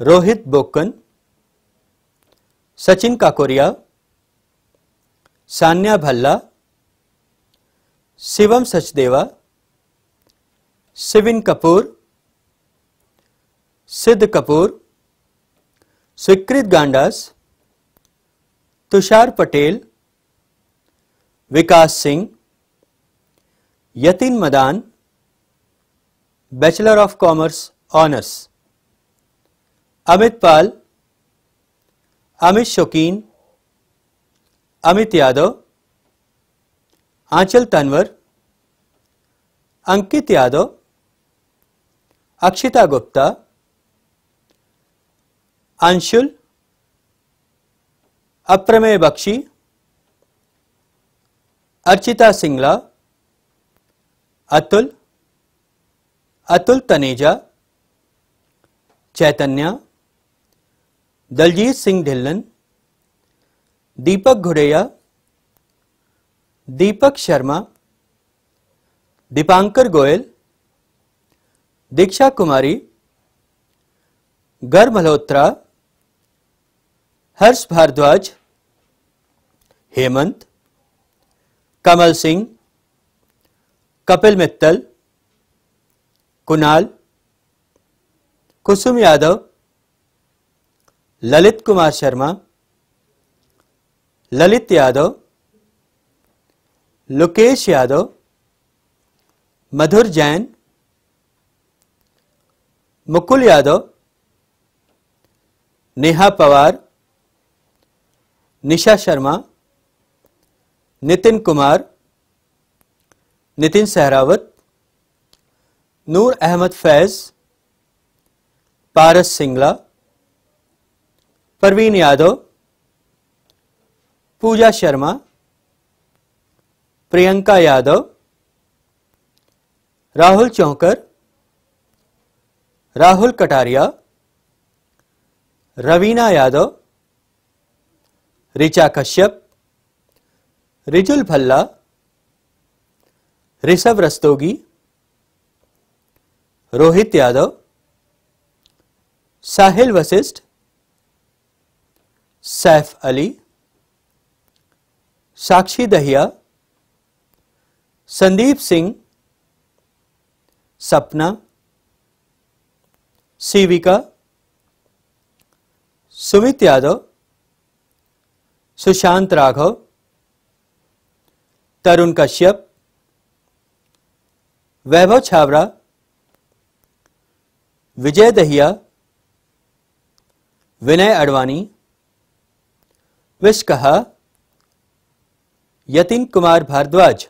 Speaker 7: Rohit Bokkan, Sachin Kakoria, Sanya Bhalla, Shivam Sachdeva, Sivin Kapoor Siddh Kapoor, Swikrit Gandas, Tushar Patel, Vikas Singh, Yatin Madan, bachelor of commerce, honours. Amit Pal, Amit Shaukeen, Amit Yadav, आंचल तनवर, अंकित यादव, अक्षिता गुप्ता अंशुल, अप्रमेय बख्शी, अर्चिता सिंगला, अतुल अतुल तनेजा, चैतन्य, दलजीत सिंह ढिल्लन, दीपक घुड़ैया, दीपक शर्मा, दीपांकर गोयल, दीक्षा कुमारी गर मल्होत्रा हर्ष भारद्वाज, हेमंत, कमल सिंह, कपिल मित्तल, कुणाल, कुसुम यादव, ललित कुमार शर्मा, ललित यादव, लोकेश यादव, मधुर जैन, मुकुल यादव, नेहा पवार निशा शर्मा, नितिन कुमार, नितिन सहरावत, नूर अहमद फैज, पारस सिंगला, परवीन यादव, पूजा शर्मा, प्रियंका यादव, राहुल चौंकर, राहुल कटारिया, रवीना यादव ऋचा कश्यप रिजुल भल्ला, ऋषभ रस्तोगी, रोहित यादव, साहिल वशिष्ठ, सैफ अली, साक्षी Dahiya, Sandeep Singh, Sapna, Sivika, Sumit Yadav Sushant Raghav, Tarun Kashyap, Vaibhav Chhawra Vijay Dahiya, Vinay Advani Vishakha Yatin Kumar Bhardwaj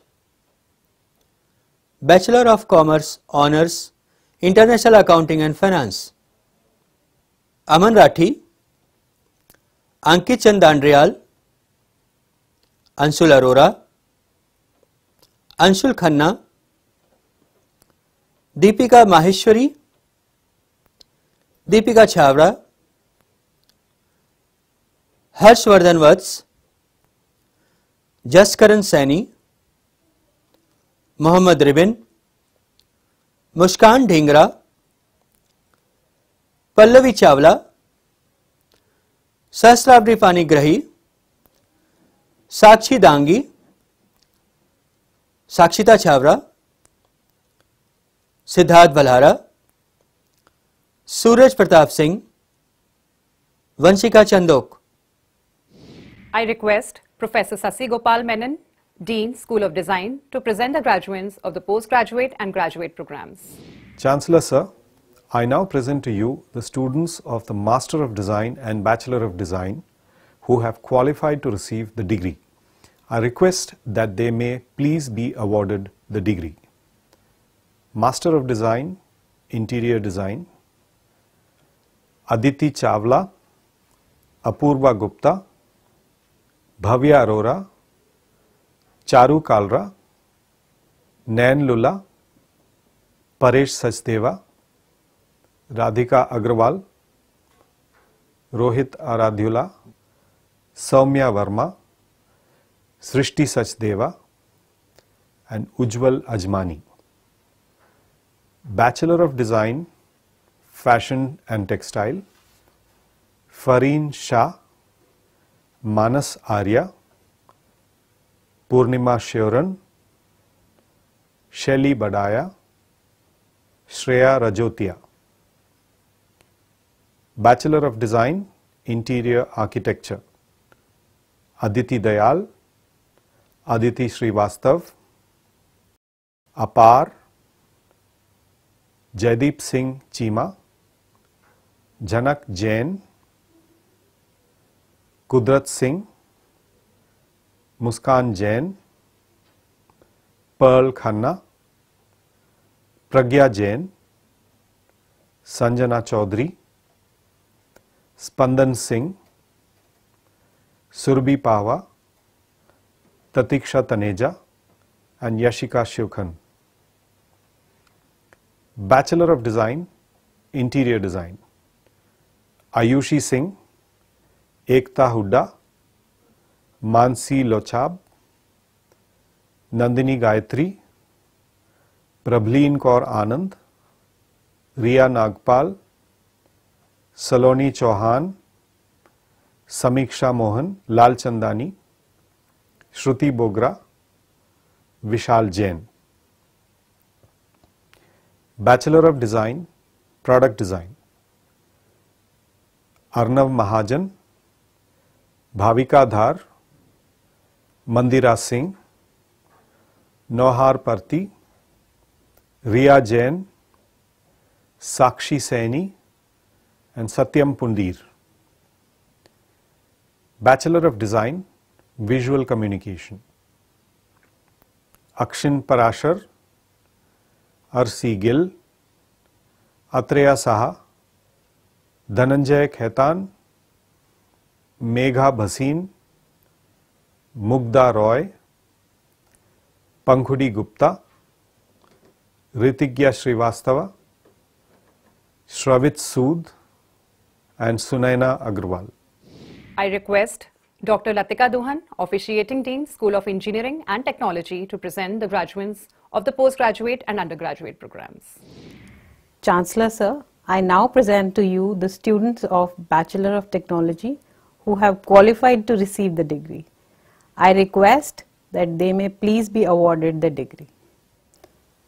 Speaker 7: bachelor of commerce honours international accounting and finance Aman Rathi, Ankit Chand Dandriyal Anshul Arora Anshul Khanna Deepika Maheshwari Deepika Chhawra Harshvardhan Vats Jaskaran Saini Mohammad Ribin Muskan Dhingra Pallavi Chawla Sahasrabdi Panigrahi Sakshi Dangi Sakshita Chhawra Siddharth Balhara Suraj Pratap Singh Vanshika Chandok
Speaker 1: I request professor Sasi Gopal Menon dean school of design to present the graduates of the postgraduate and graduate programmes
Speaker 8: chancellor sir I now present to you the students of the Master of Design and Bachelor of Design who have qualified to receive the degree. I request that they may please be awarded the degree. Master of Design, Interior Design, Aditi Chavla, Apurva Gupta, Bhavya Arora, Charu Kalra, Nain Lula, Paresh Sachdeva, Radhika Agrawal, Rohit Aradhyula, Soumya Verma, Srishti Sachdeva, and Ujjwal Ajmani. Bachelor of Design, Fashion and Textile, Fareen Shah, Manas Arya, Purnima Shioran, Shelly Badaya, Shreya Rajotia. Bachelor of Design, Interior Architecture, Aditi Dayal, Aditi Srivastava Apar Jaideep Singh Cheema Janak Jain Kudrat Singh Muskan Jain Pearl Khanna Pragya Jain Sanjana Chaudhary Spandan Singh Surbhi Pawa Tatiksha Taneja, and Yashika Shivkhan. Bachelor of Design, Interior Design, Ayushi Singh, Ekta Hudda, Mansi Lochab, Nandini Gayatri, Prableen Kaur Anand, Riya Nagpal, Saloni Chauhan, Samiksha Mohan, Lal Chandani, Shruti Bogra, Vishal Jain. Bachelor of Design, Product Design, Arnav Mahajan, Bhavika Dhar, Mandira Singh, Nohar Parti, Riya Jain, Sakshi Saini, and Satyam Pundir. Bachelor of Design, Visual Communication. Akshin Parashar, Arsi Gill, Atreya Saha, Dhananjay Khaitan, Megha Bhasin, Mugda Roy, Pankhudi Gupta, Ritigya Srivastava, Shravit Sood, and Sunaina Agrawal.
Speaker 1: I request Dr. Latika Duhan, officiating dean, School of Engineering and Technology, to present the graduates of the postgraduate and undergraduate programs.
Speaker 9: Chancellor Sir, I now present to you the students of Bachelor of Technology who have qualified to receive the degree. I request that they may please be awarded the degree.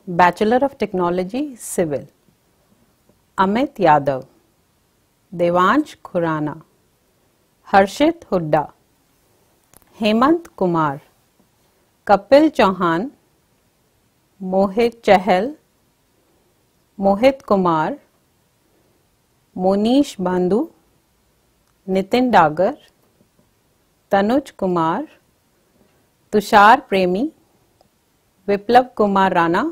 Speaker 9: Bachelor of Technology Civil Amit Yadav Devansh Khurana Harshit Hudda Hemant Kumar Kapil Chauhan Mohit Chahal Mohit Kumar Monish Bandhu Nitin Dagar Tanuj Kumar Tushar Premi Viplav Kumar Rana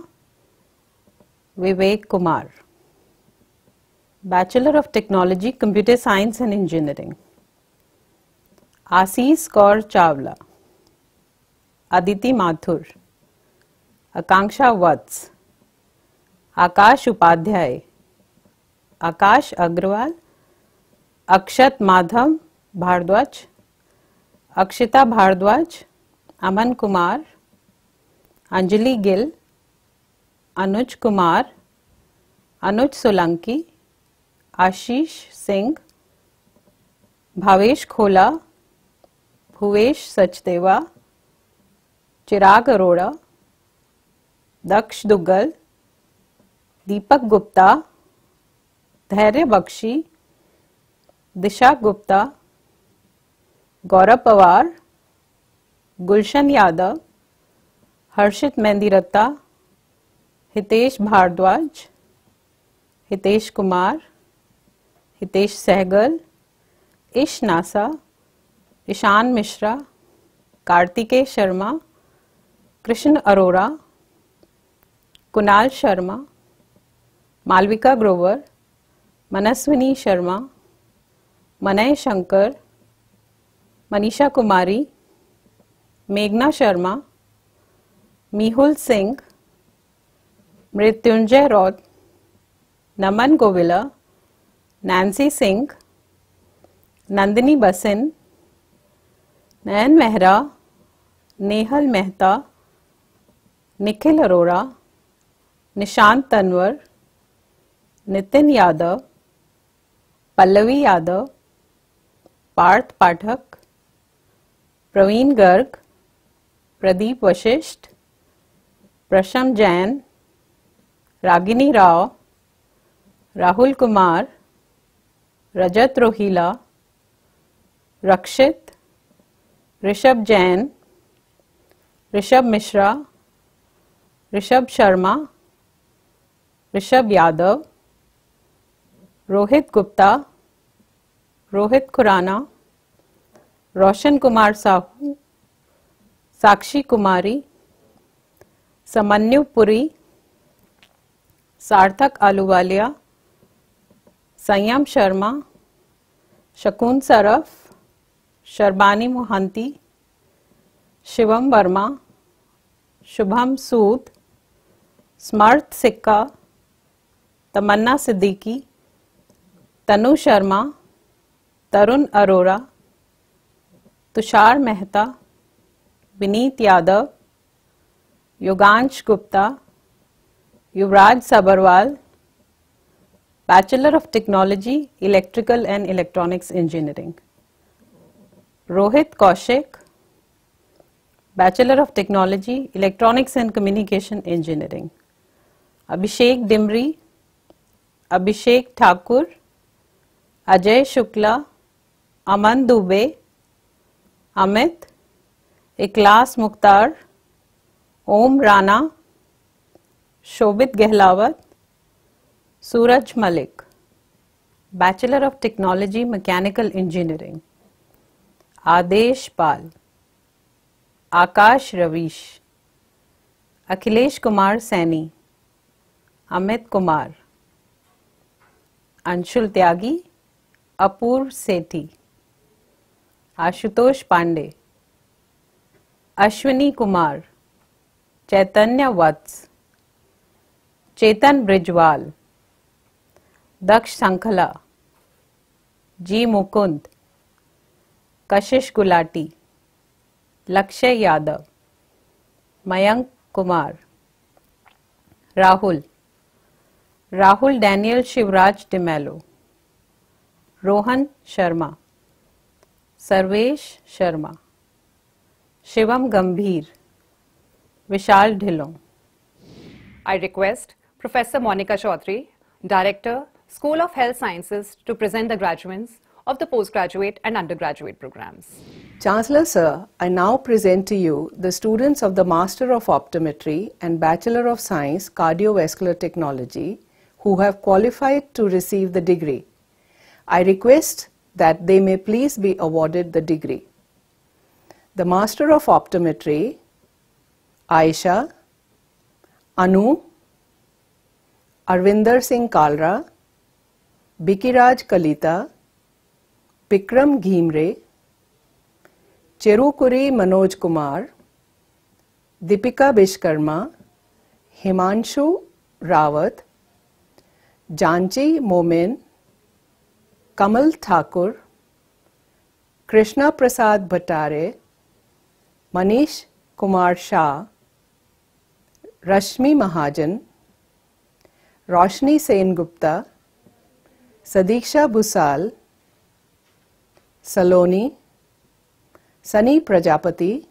Speaker 9: Vivek Kumar Bachelor of Technology Computer Science and Engineering Ashish Kaur Chawla Aditi Mathur, Akanksha Vats, Akash Upadhyay, Akash Agarwal, Akshat Madhav Bhardwaj, Akshita Bhardwaj, Aman Kumar, Anjali Gill, Anuj Kumar, Anuj Solanki, Ashish Singh, Bhavesh Khola Bhuvesh Sachdeva, चिराग अरोड़ा, दक्ष दुग्गल, दीपक गुप्ता धैर्य बख्शी दिशा गुप्ता, गौरव पवार, गुलशन यादव, हर्षित मेहंदीरत्ता, हितेश भारद्वाज, हितेश कुमार, हितेश सहगल, इश नासा ईशान मिश्रा, कार्तिकेय शर्मा, कृष्ण अरोरा, कुणाल शर्मा, मालविका ग्रोवर, मनस्विनी शर्मा, मनय शंकर, मनीषा कुमारी, मेघना Sharma, Mihul Singh, Mrityunjay Raut, Naman Govila, Nancy Singh, Nandini Basin Nayan Mehra, Nehal Mehta, Nikhil Arora, Nishant Tanwar, Nitin Yadav, Pallavi Yadav, Parth Pathak, Praveen Garg, Pradeep Vashishtha, Prasham Jain, Ragini Rao, Rahul Kumar, Rajat Rohilla, Rakshit Rishabh Jain Rishabh Mishra Rishabh Sharma Rishabh Yadav Rohit Gupta Rohit Khurana Roshan Kumar Sahu Sakshi Kumari Samanyu Puri Sarthak Ahluwalia Sanyam Sharma Shakun Saraf, Sharbani Mohanty, Shivam Verma, Shubham Sood, Smarth Sikka, Tamanna Siddiqui, Tanu Sharma, Tarun Arora, Tushar Mehta, Vineet Yadav, Yogansh Gupta, Yuvraj Sabarwal, Bachelor of Technology, Electrical and Electronics Engineering. Rohit Kaushik, Bachelor of Technology, Electronics and Communication Engineering. Abhishek Dimri, Abhishek Thakur, Ajay Shukla, Aman Dubey, Amit, Iklas Mukhtar, Om Rana, Shobit Gehlawat, Suraj Malik, Bachelor of Technology Mechanical Engineering, Adesh Pal. Akash Ravish. Akhilesh Kumar Saini. Amit Kumar. Anshul Tyagi. Apoorv Sethi. Ashutosh Pandey. Ashwini Kumar. Chaitanya Vats. Chetan Brijwal. Daksh Sankhla. G Mukund. Kashish Gulati, Lakshay Yadav, Mayank Kumar, Rahul, Rahul Daniel Shivraj Demelo, Rohan Sharma, Sarvesh Sharma, Shivam Gambhir, Vishal Dhillon.
Speaker 1: I request Professor Monica Chaudhary, Director, School of Health Sciences, to present the graduates of the postgraduate and undergraduate programs.
Speaker 10: Chancellor Sir, I now present to you the students of the Master of Optometry and Bachelor of Science Cardiovascular Technology who have qualified to receive the degree. I request that they may please be awarded the degree. The Master of Optometry, Aisha, Anu, Arvinder Singh Kalra, Bikiraj Kalita, Vikram Ghimire Cherukuri Manoj Kumar Deepika Vishwakarma Himanshu Rawat Janchi Momin Kamal Thakur Krishna Prasad Bhatare Manish Kumar Shah Rashmi Mahajan Roshni Sen Gupta Sadiksha Bhusal Saloni, Sunny Prajapati,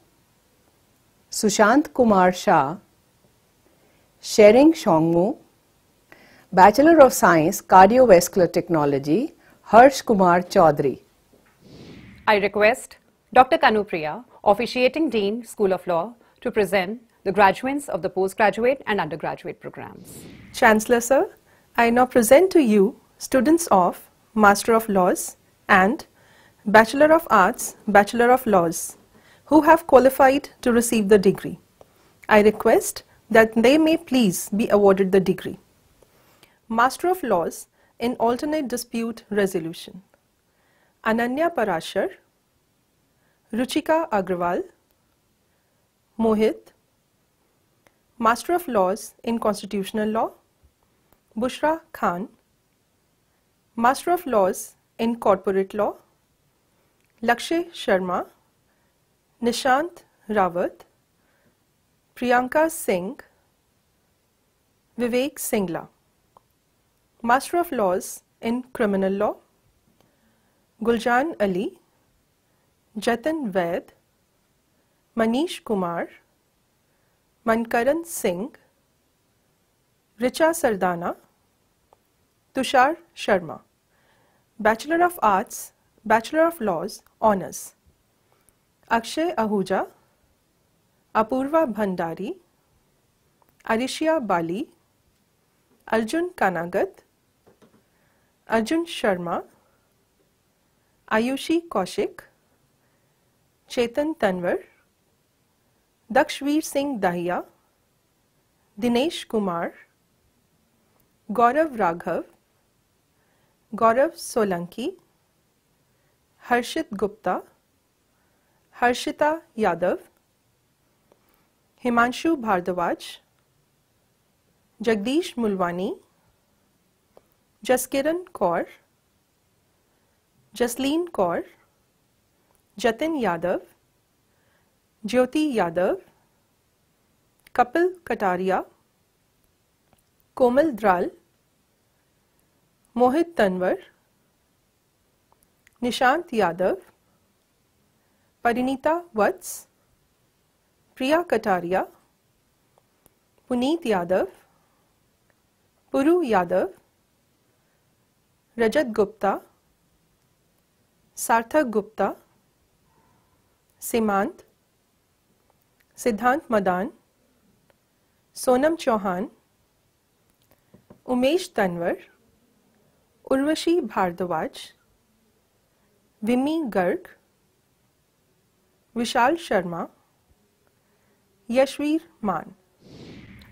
Speaker 10: Sushant Kumar Shah, Shering Shongmu, Bachelor of Science Cardiovascular Technology, Harsh Kumar Chaudhary.
Speaker 1: I request Dr. Kanupriya, Officiating Dean, School of Law, to present the graduates of the postgraduate and undergraduate programs.
Speaker 11: Chancellor Sir, I now present to you students of Master of Laws and Bachelor of Arts, Bachelor of Laws, who have qualified to receive the degree. I request that they may please be awarded the degree. Master of Laws in Alternate Dispute Resolution. Ananya Parashar, Ruchika Agrawal, Mohit, Master of Laws in Constitutional Law, Bushra Khan, Master of Laws in Corporate Law, Lakshay Sharma, Nishant Rawat, Priyanka Singh, Vivek Singla, Master of Laws in Criminal Law, Guljan Ali, Jatin Vaid, Manish Kumar, Mankaran Singh, Richa Sardana, Tushar Sharma, Bachelor of Arts, bachelor of laws honours Akshay Ahuja Apoorva Bhandari Arishia Bali Arjun Kanagat Arjun Sharma Ayushi Kaushik Chetan Tanwar Dakshveer Singh Dahiya Dinesh Kumar Gaurav Raghav Gaurav Solanki Harshit Gupta, Harshita Yadav, Himanshu Bhardwaj, Jagdish Mulwani, Jaskiran Kaur, Jasleen Kaur, Jatin Yadav, Jyoti Yadav, Kapil Kataria, Komal Dral, Mohit Tanwar, Nishant Yadav, Parineeta Vats, Priya Kataria, Puneet Yadav, Puru Yadav, Rajat Gupta, Sarthak Gupta, Seemant, Siddhant Madan, Sonam Chauhan, Umesh Tanwar, Urvashi Bhardwaj Vimi Garg, Vishal Sharma, Yashveer Man.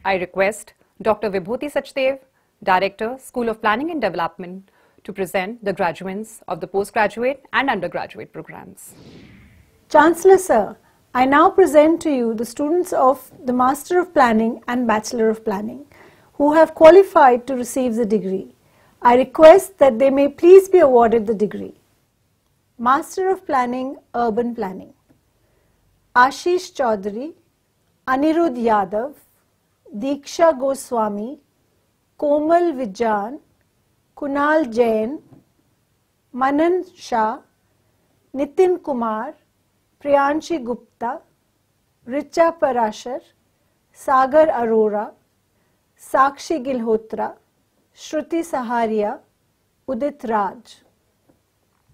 Speaker 1: I request Dr. Vibhuti Sachdev, Director, School of Planning and Development, to present the graduates of the postgraduate and undergraduate programs.
Speaker 6: Chancellor Sir, I now present to you the students of the Master of Planning and Bachelor of Planning who have qualified to receive the degree. I request that they may please be awarded the degree. Master of planning urban planning Ashish Chaudhary Aniruddh Yadav Diksha Goswami Komal Vigyan Kunal Jain Manan Shah Nitin Kumar Priyanshi Gupta Richa Parashar Sagar Arora Sakshi Gilhotra Shruti Sahariya Udit Raj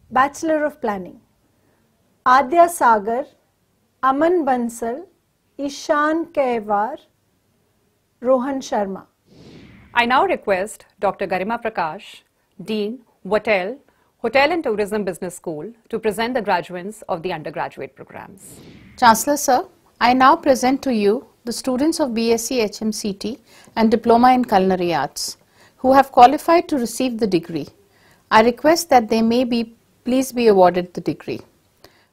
Speaker 6: Bachelor of Planning. Adya Sagar, Aman Bansal, Ishan Kehwar, Rohan Sharma.
Speaker 1: I now request Dr. Garima Prakash, Dean, Hotel, Hotel and Tourism Business School, to present the graduates of the undergraduate programs.
Speaker 12: Chancellor Sir, I now present to you the students of BSc HMCT and Diploma in Culinary Arts who have qualified to receive the degree. I request that they may be please be awarded the degree.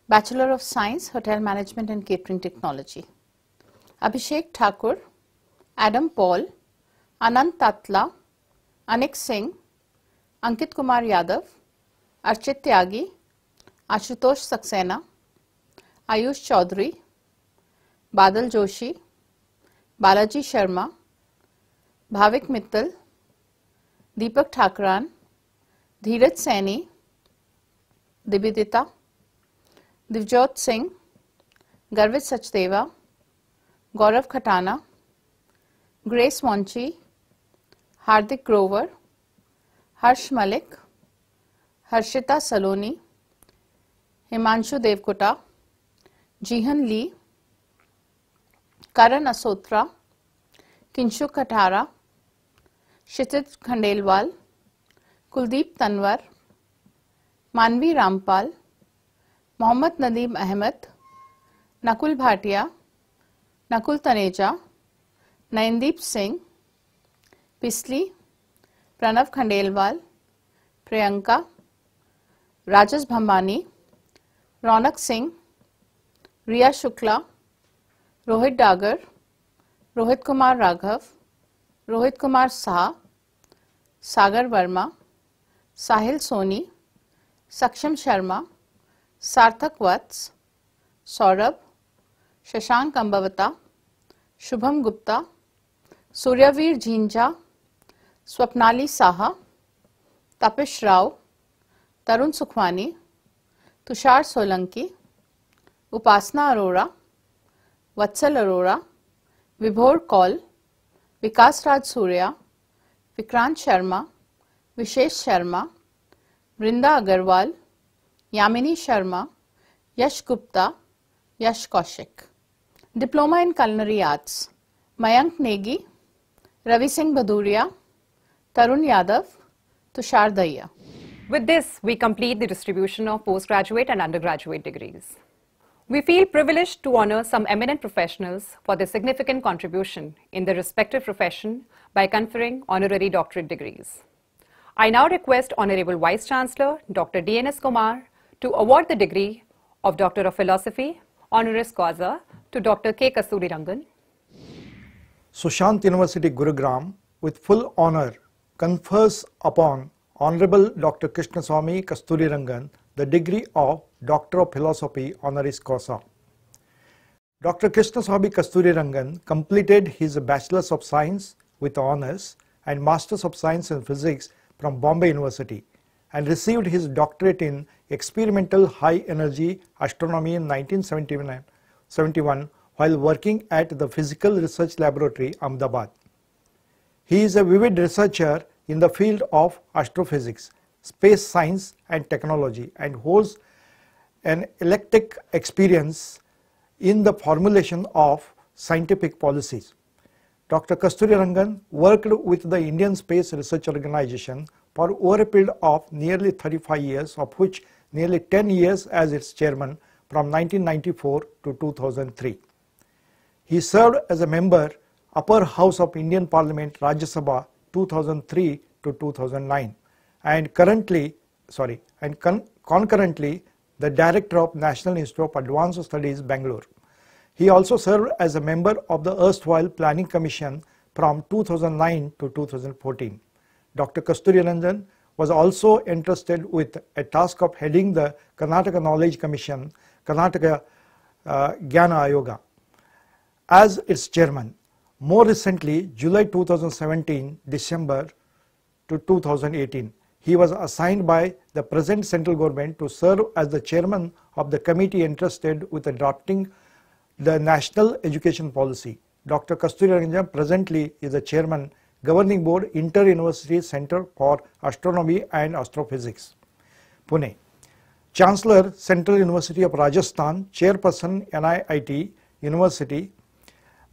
Speaker 12: Bachelor of Science, Hotel Management and Catering Technology. Abhishek Thakur, Adam Paul, Anant Tatla, Anik Singh, Ankit Kumar Yadav, Archit Tyagi, Ashutosh Saxena, Ayush Chaudhary, Badal Joshi, Balaji Sharma, Bhavik Mittal, Deepak Thakran, Dheeraj Saini, Dibidita, Divjot Singh, Garvit Sachdeva, Gaurav Khatana, Grace Monchi, Hardik Grover, Harsh Malik, Harshita Saloni, Himanshu Devkota, Jihan Lee, Karan Asotra, Kinshu Khatara, Kshitij Khandelwal, Kuldeep Tanwar, मानवी रामपाल, मोहम्मद नदीम अहमद, नकुल भाटिया, नकुल तनेजा, नयनदीप सिंह पिसली प्रणव खंडेलवाल, प्रियंका, राजेश भंबानी, रौनक सिंह, रिया शुक्ला, रोहित डागर, रोहित कुमार राघव, रोहित कुमार साह, सागर वर्मा, साहिल सोनी सक्षम शर्मा, सार्थक वत्स, सौरभ, शशांक अंबवता शुभम गुप्ता, सूर्यवीर झींझा स्वप्नाली साहा, तपिश राव, तरुण सुखवानी, तुषार सोलंकी, उपासना अरोरा वत्सल अरोरा विभोर कौल विकास राज सूर्या, विक्रांत शर्मा, विशेष Sharma Brinda Agarwal, Yamini Sharma, Yash Gupta, Yash Kaushik. Diploma in Culinary Arts, Mayank Negi, Ravi Singh Bhaduria, Tarun Yadav, Tushar Daya.
Speaker 1: With this, we complete the distribution of postgraduate and undergraduate degrees. We feel privileged to honor some eminent professionals for their significant contribution in their respective profession by conferring honorary doctorate degrees. I now request Honorable Vice Chancellor Dr. DNS Kumar to award the degree of Doctor of Philosophy, honoris causa, to Dr. K. Kasturi Rangan.
Speaker 4: Sushant University Gurugram with full honor confers upon Honorable Dr. Krishnaswamy Kasturi Rangan the degree of Doctor of Philosophy honoris causa. Dr. Krishnaswamy Kasturi Rangan completed his Bachelor's of Science with honors and Masters of Science in Physics from Bombay University and received his doctorate in experimental high energy astronomy in 1971 while working at the Physical Research Laboratory, Ahmedabad. He is a vivid researcher in the field of astrophysics, space science and technology and holds an eclectic experience in the formulation of scientific policies. Dr. Kasturi Rangan worked with the Indian Space Research Organization for over a period of nearly 35 years, of which nearly 10 years as its chairman from 1994 to 2003. He served as a member Upper House of Indian Parliament Rajya Sabha 2003 to 2009 and currently sorry and con concurrently the director of National Institute of Advanced Studies Bangalore. He also served as a member of the erstwhile Planning Commission from 2009 to 2014. Dr. Kasturi Rangan was also entrusted with a task of heading the Karnataka Knowledge Commission, Karnataka uh, Jnana Ayoga, as its chairman. More recently, July 2017, December to 2018, he was assigned by the present central government to serve as the chairman of the committee entrusted with adopting the national education policy. Dr. Kasturi Rangan presently is the chairman Governing Board Inter-University Center for Astronomy and Astrophysics, Pune. Chancellor Central University of Rajasthan, Chairperson NIIT University,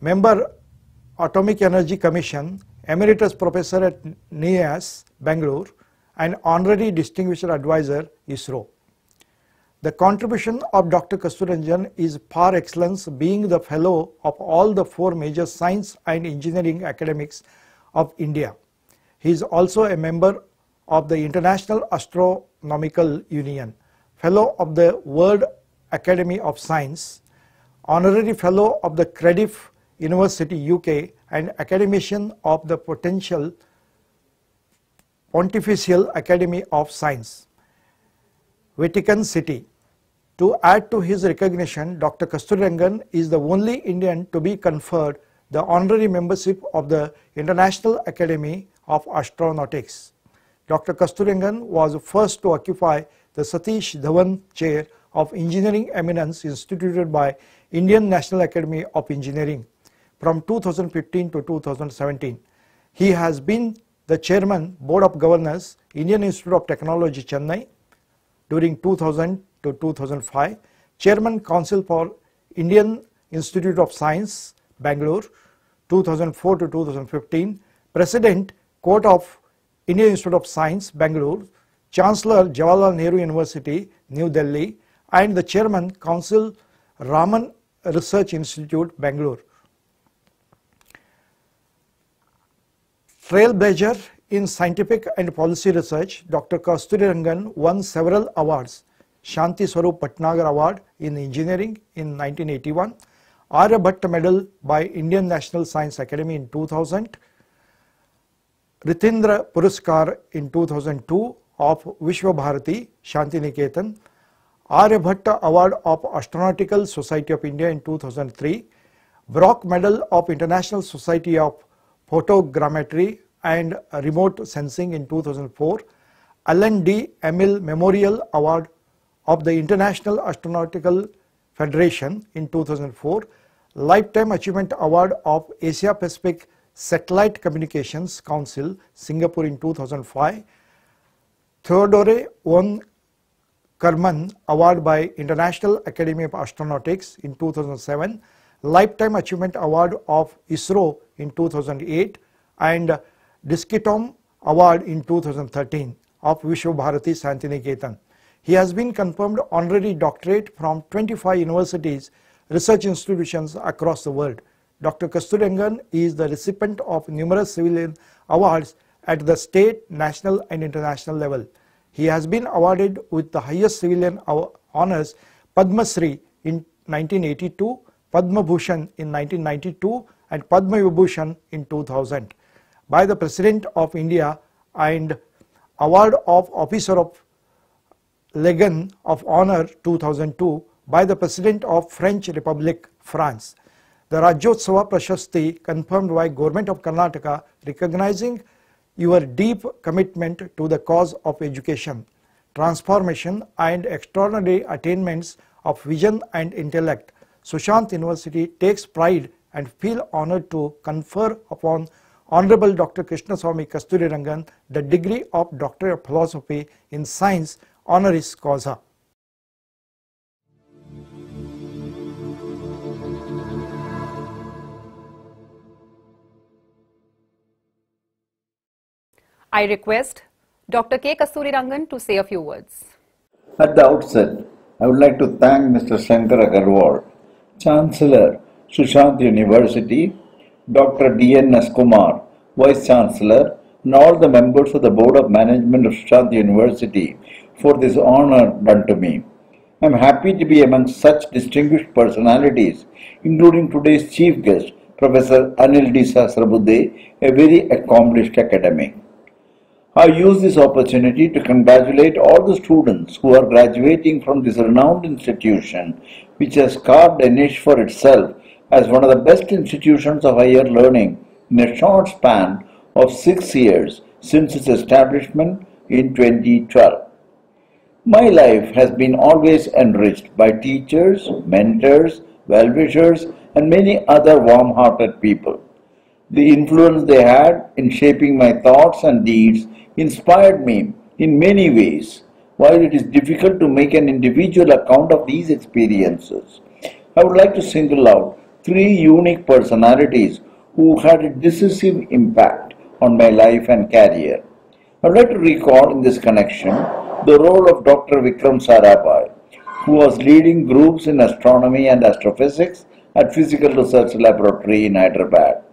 Speaker 4: Member Atomic Energy Commission, Emeritus Professor at NIAS, Bangalore, and Honorary Distinguished Advisor, ISRO. The contribution of Dr. Kasturi is par excellence being the fellow of all the four major science and engineering academics of India. He is also a member of the International Astronomical Union, Fellow of the World Academy of Science, Honorary Fellow of the Cardiff University UK and Academician of the Potential Pontifical Academy of Science, Vatican City. To add to his recognition, Dr. Kasturi Rangan is the only Indian to be conferred the honorary membership of the International Academy of Astronautics. Dr. Kasturi Rangan was first to occupy the Satish Dhawan Chair of Engineering Eminence instituted by Indian National Academy of Engineering from 2015 to 2017. He has been the Chairman Board of Governors Indian Institute of Technology Chennai during 2000 to 2005, Chairman Council for Indian Institute of Science Bangalore 2004 to 2015, President Court of Indian Institute of Science Bangalore, Chancellor Jawaharlal Nehru University New Delhi and the Chairman Council Raman Research Institute Bangalore. Trailblazer in scientific and policy research, Dr. Kasturi Rangan won several awards. Shanti Swarup Bhatnagar Award in Engineering in 1981, Aryabhatta Medal by Indian National Science Academy in 2000, Rathindra Puraskar in 2002 of Vishwa Bharati Shanti Niketan, Aryabhatta Award of Astronautical Society of India in 2003, Brock Medal of International Society of Photogrammetry and Remote Sensing in 2004, Allan D. Emil Memorial Award of the International Astronautical Federation in 2004, Lifetime Achievement Award of Asia Pacific Satellite Communications Council, Singapore in 2005, Theodore von Karman Award by International Academy of Astronautics in 2007, Lifetime Achievement Award of ISRO in 2008 and Desikottama Award in 2013 of Vishwa Bharati Santiniketan. He has been confirmed honorary doctorate from 25 universities, research institutions across the world. Dr. Kasturi Rangan is the recipient of numerous civilian awards at the state, national and international level. He has been awarded with the highest civilian honors Padma Shri in 1982, Padma Bhushan in 1992 and Padma Vibhushan in 2000 by the President of India and Award of Officer of Legion of Honor 2002 by the President of French Republic, France. The Rajyotsava Prashasti confirmed by Government of Karnataka recognizing your deep commitment to the cause of education, transformation and extraordinary attainments of vision and intellect. Sushant University takes pride and feel honored to confer upon Honorable Dr. Krishnaswamy Kasturirangan the degree of Doctor of Philosophy in Science honoris causa.
Speaker 1: I request Dr. K. Kasturirangan to say a few words.
Speaker 13: At the outset, I would like to thank Mr. Shankar Agarwal, Chancellor, Sushant University, Dr. D.N.S. Kumar, Vice Chancellor, and all the members of the Board of Management of Sushant University for this honor done to me. I am happy to be among such distinguished personalities, including today's chief guest, Professor Anil D. Sahasrabudhe, a very accomplished academic. I use this opportunity to congratulate all the students who are graduating from this renowned institution, which has carved a niche for itself as one of the best institutions of higher learning in a short span of six years since its establishment in 2012. My life has been always enriched by teachers, mentors, well-wishers and many other warm-hearted people. The influence they had in shaping my thoughts and deeds inspired me in many ways. While it is difficult to make an individual account of these experiences, I would like to single out three unique personalities who had a decisive impact on my life and career. I would like to recall in this connection the role of Dr. Vikram Sarabhai, who was leading groups in astronomy and astrophysics at Physical Research Laboratory in Hyderabad.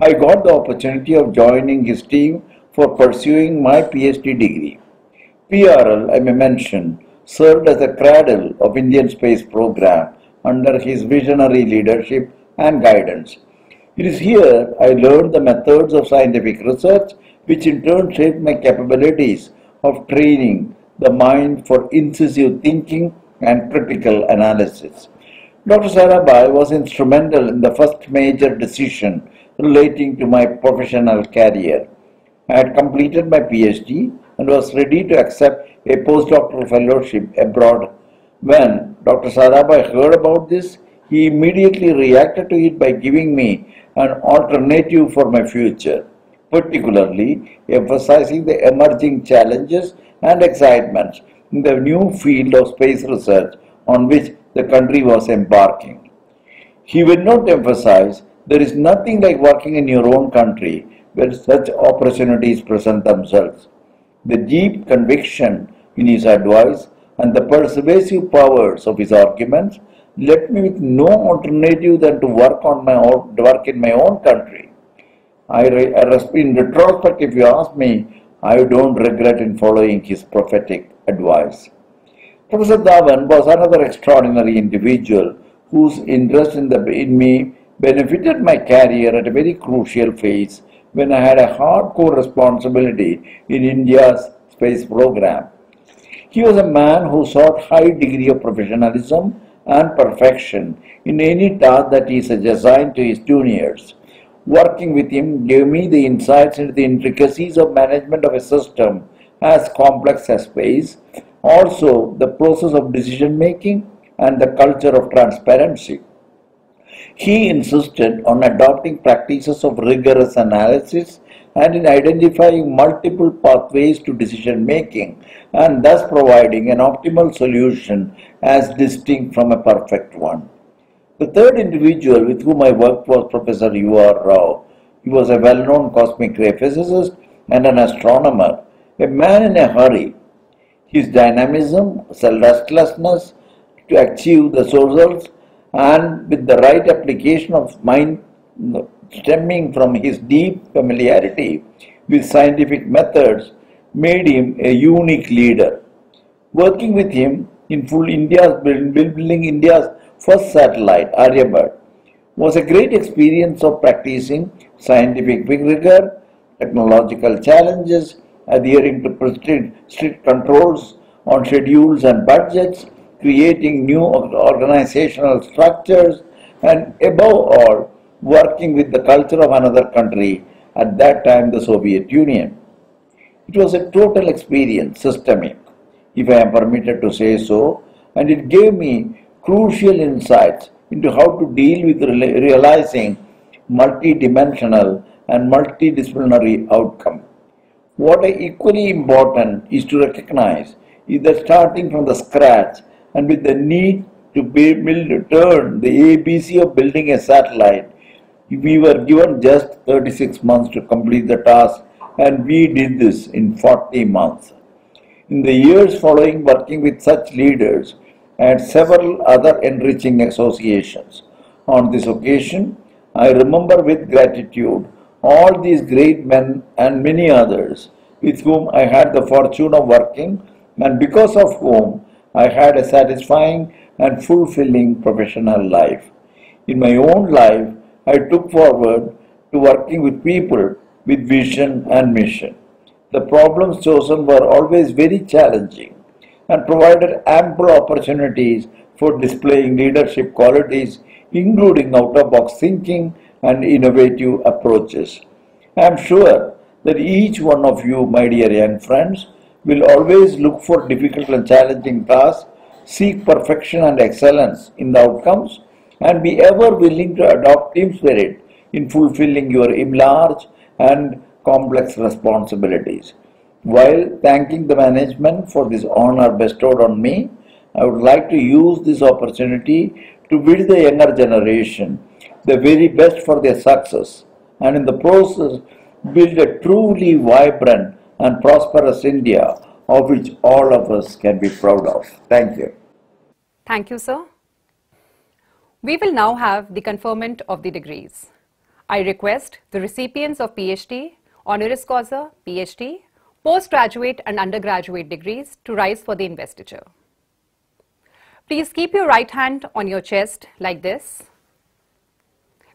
Speaker 13: I got the opportunity of joining his team for pursuing my PhD degree. PRL, I may mention, served as a cradle of Indian space program under his visionary leadership and guidance. It is here I learned the methods of scientific research, which in turn shaped my capabilities of training the mind for incisive thinking and critical analysis. Dr. Sarabhai was instrumental in the first major decision relating to my professional career. I had completed my PhD and was ready to accept a postdoctoral fellowship abroad. When Dr. Sarabhai heard about this, he immediately reacted to it by giving me an alternative for my future, particularly emphasizing the emerging challenges and excitements in the new field of space research on which the country was embarking. He would not emphasize there is nothing like working in your own country where such opportunities present themselves. The deep conviction in his advice and the persuasive powers of his arguments left me with no alternative than to work on my own, work in my own country. I, in retrospect, if you ask me, I don't regret in following his prophetic advice. Professor Dhawan was another extraordinary individual whose interest in, the, in me benefited my career at a very crucial phase when I had a hardcore responsibility in India's space program. He was a man who sought high degree of professionalism and perfection in any task that he assigned to his juniors. Working with him gave me the insights into the intricacies of management of a system as complex as space, also the process of decision making and the culture of transparency. He insisted on adopting practices of rigorous analysis and in identifying multiple pathways to decision making and thus providing an optimal solution as distinct from a perfect one. The third individual with whom I worked was Professor U.R. Rao. He was a well-known cosmic ray physicist and an astronomer, a man in a hurry. His dynamism, restlessness to achieve the results and with the right application of mind stemming from his deep familiarity with scientific methods made him a unique leader. Working with him in full India's building India's first satellite, Aryabhat, was a great experience of practicing scientific rigor, technological challenges, adhering to strict, strict controls on schedules and budgets, creating new organizational structures, and above all, working with the culture of another country, at that time the Soviet Union. It was a total experience, systemic, if I am permitted to say so, and it gave me crucial insights into how to deal with realizing multi-dimensional and multidisciplinary outcome. What is equally important is to recognize is that starting from the scratch and with the need to build, turn the ABC of building a satellite, we were given just 36 months to complete the task and we did this in 40 months. In the years following working with such leaders, Had several other enriching associations. On this occasion, I remember with gratitude all these great men and many others with whom I had the fortune of working and because of whom I had a satisfying and fulfilling professional life. In my own life, I took forward to working with people with vision and mission. The problems chosen were always very challenging and provided ample opportunities for displaying leadership qualities, including out of box thinking and innovative approaches. I am sure that each one of you, my dear young friends, will always look for difficult and challenging tasks, seek perfection and excellence in the outcomes, and be ever willing to adopt team spirit in fulfilling your enlarged and complex responsibilities. While thanking the management for this honor bestowed on me, I would like to use this opportunity to bid the younger generation the very best for their success and in the process build a truly vibrant and prosperous India of which all of us can be proud of. Thank you.
Speaker 1: Thank you, sir. We will now have the conferment of the degrees. I request the recipients of PhD, honoris causa, PhD, postgraduate and undergraduate degrees to rise for the investiture. Please keep your right hand on your chest like this.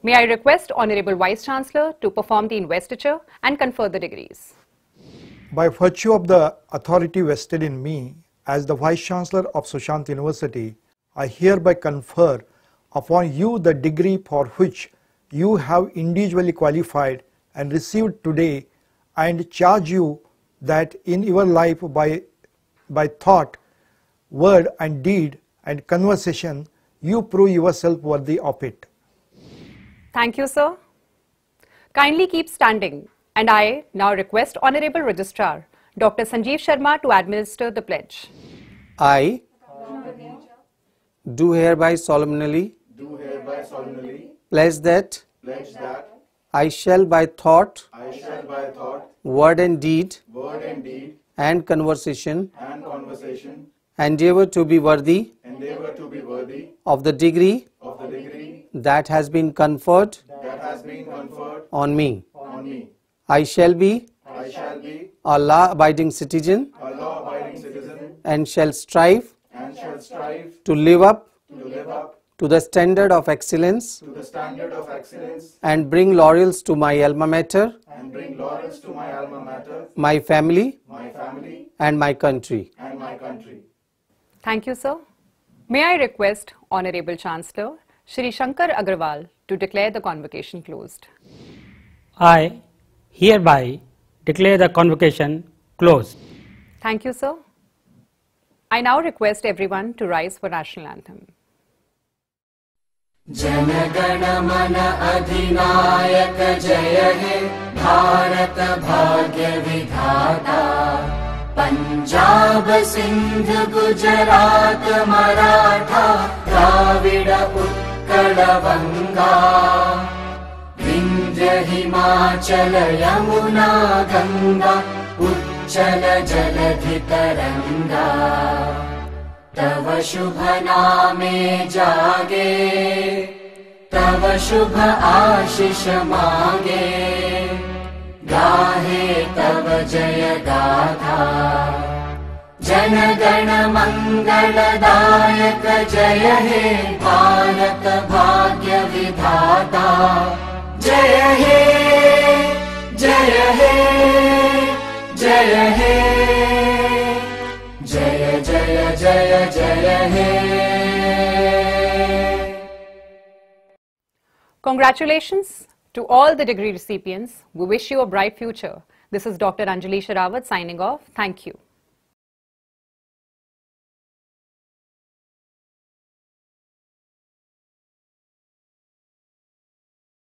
Speaker 1: May I request Honorable Vice Chancellor to perform the investiture and confer the degrees.
Speaker 4: By virtue of the authority vested in me as the Vice Chancellor of Sushant University, I hereby confer upon you the degree for which you have individually qualified and received today and charge you that in your life by, by thought, word and deed and conversation you prove yourself worthy of it.
Speaker 1: Thank you, sir. Kindly keep standing and I now request Honorable Registrar Dr. Sanjeev Sharma to administer the pledge.
Speaker 14: I do hereby solemnly
Speaker 15: do hereby solemnly
Speaker 14: pledge that
Speaker 15: pledge that
Speaker 14: I shall by thought,
Speaker 15: I shall by thought,
Speaker 14: word and deed
Speaker 15: word and deed,
Speaker 14: and conversation
Speaker 15: and conversation
Speaker 14: endeavor to be worthy
Speaker 15: endeavor to be worthy
Speaker 14: of the degree
Speaker 15: of the degree
Speaker 14: that has been conferred
Speaker 15: that has been conferred
Speaker 14: on me.
Speaker 15: on me.
Speaker 14: I shall be
Speaker 15: I shall be
Speaker 14: a law abiding citizen
Speaker 15: a law-abiding citizen
Speaker 14: and shall strive
Speaker 15: and shall strive
Speaker 14: to live up
Speaker 15: to live up
Speaker 14: to the standard of excellence
Speaker 15: to the standard of excellence
Speaker 14: and bring laurels to my alma mater,
Speaker 15: and bring laurels to my alma mater,
Speaker 14: my family,
Speaker 15: my family,
Speaker 14: and my country.
Speaker 15: and my country.
Speaker 1: Thank you, sir. May I request Honorable Chancellor Shri Shankar Agarwal to declare the convocation closed.
Speaker 3: I hereby declare the convocation closed.
Speaker 1: Thank you, sir. I now request everyone to rise for national anthem.
Speaker 16: Jana Gana Mana अधिनायक जय हे भारत भाग्य विधाता। पञ्जाब सिन्ध गुजरात मराठा द्राविड उत्कल गङ्गा विन्ध्य हिमाचल यमुना गङ्गा उच्चल जलधि तरङ्गा तव शुभ नामे जागे तव शुभ आशिष मागे। गाहे तव जय गाथा जन मङ्गलदायक जय हे भारत भाग्य विधाता। जय हे जय हे जय हे
Speaker 1: Congratulations to all the degree recipients. We wish you a bright future. This is Dr. Anjali Sharawat signing off. Thank you.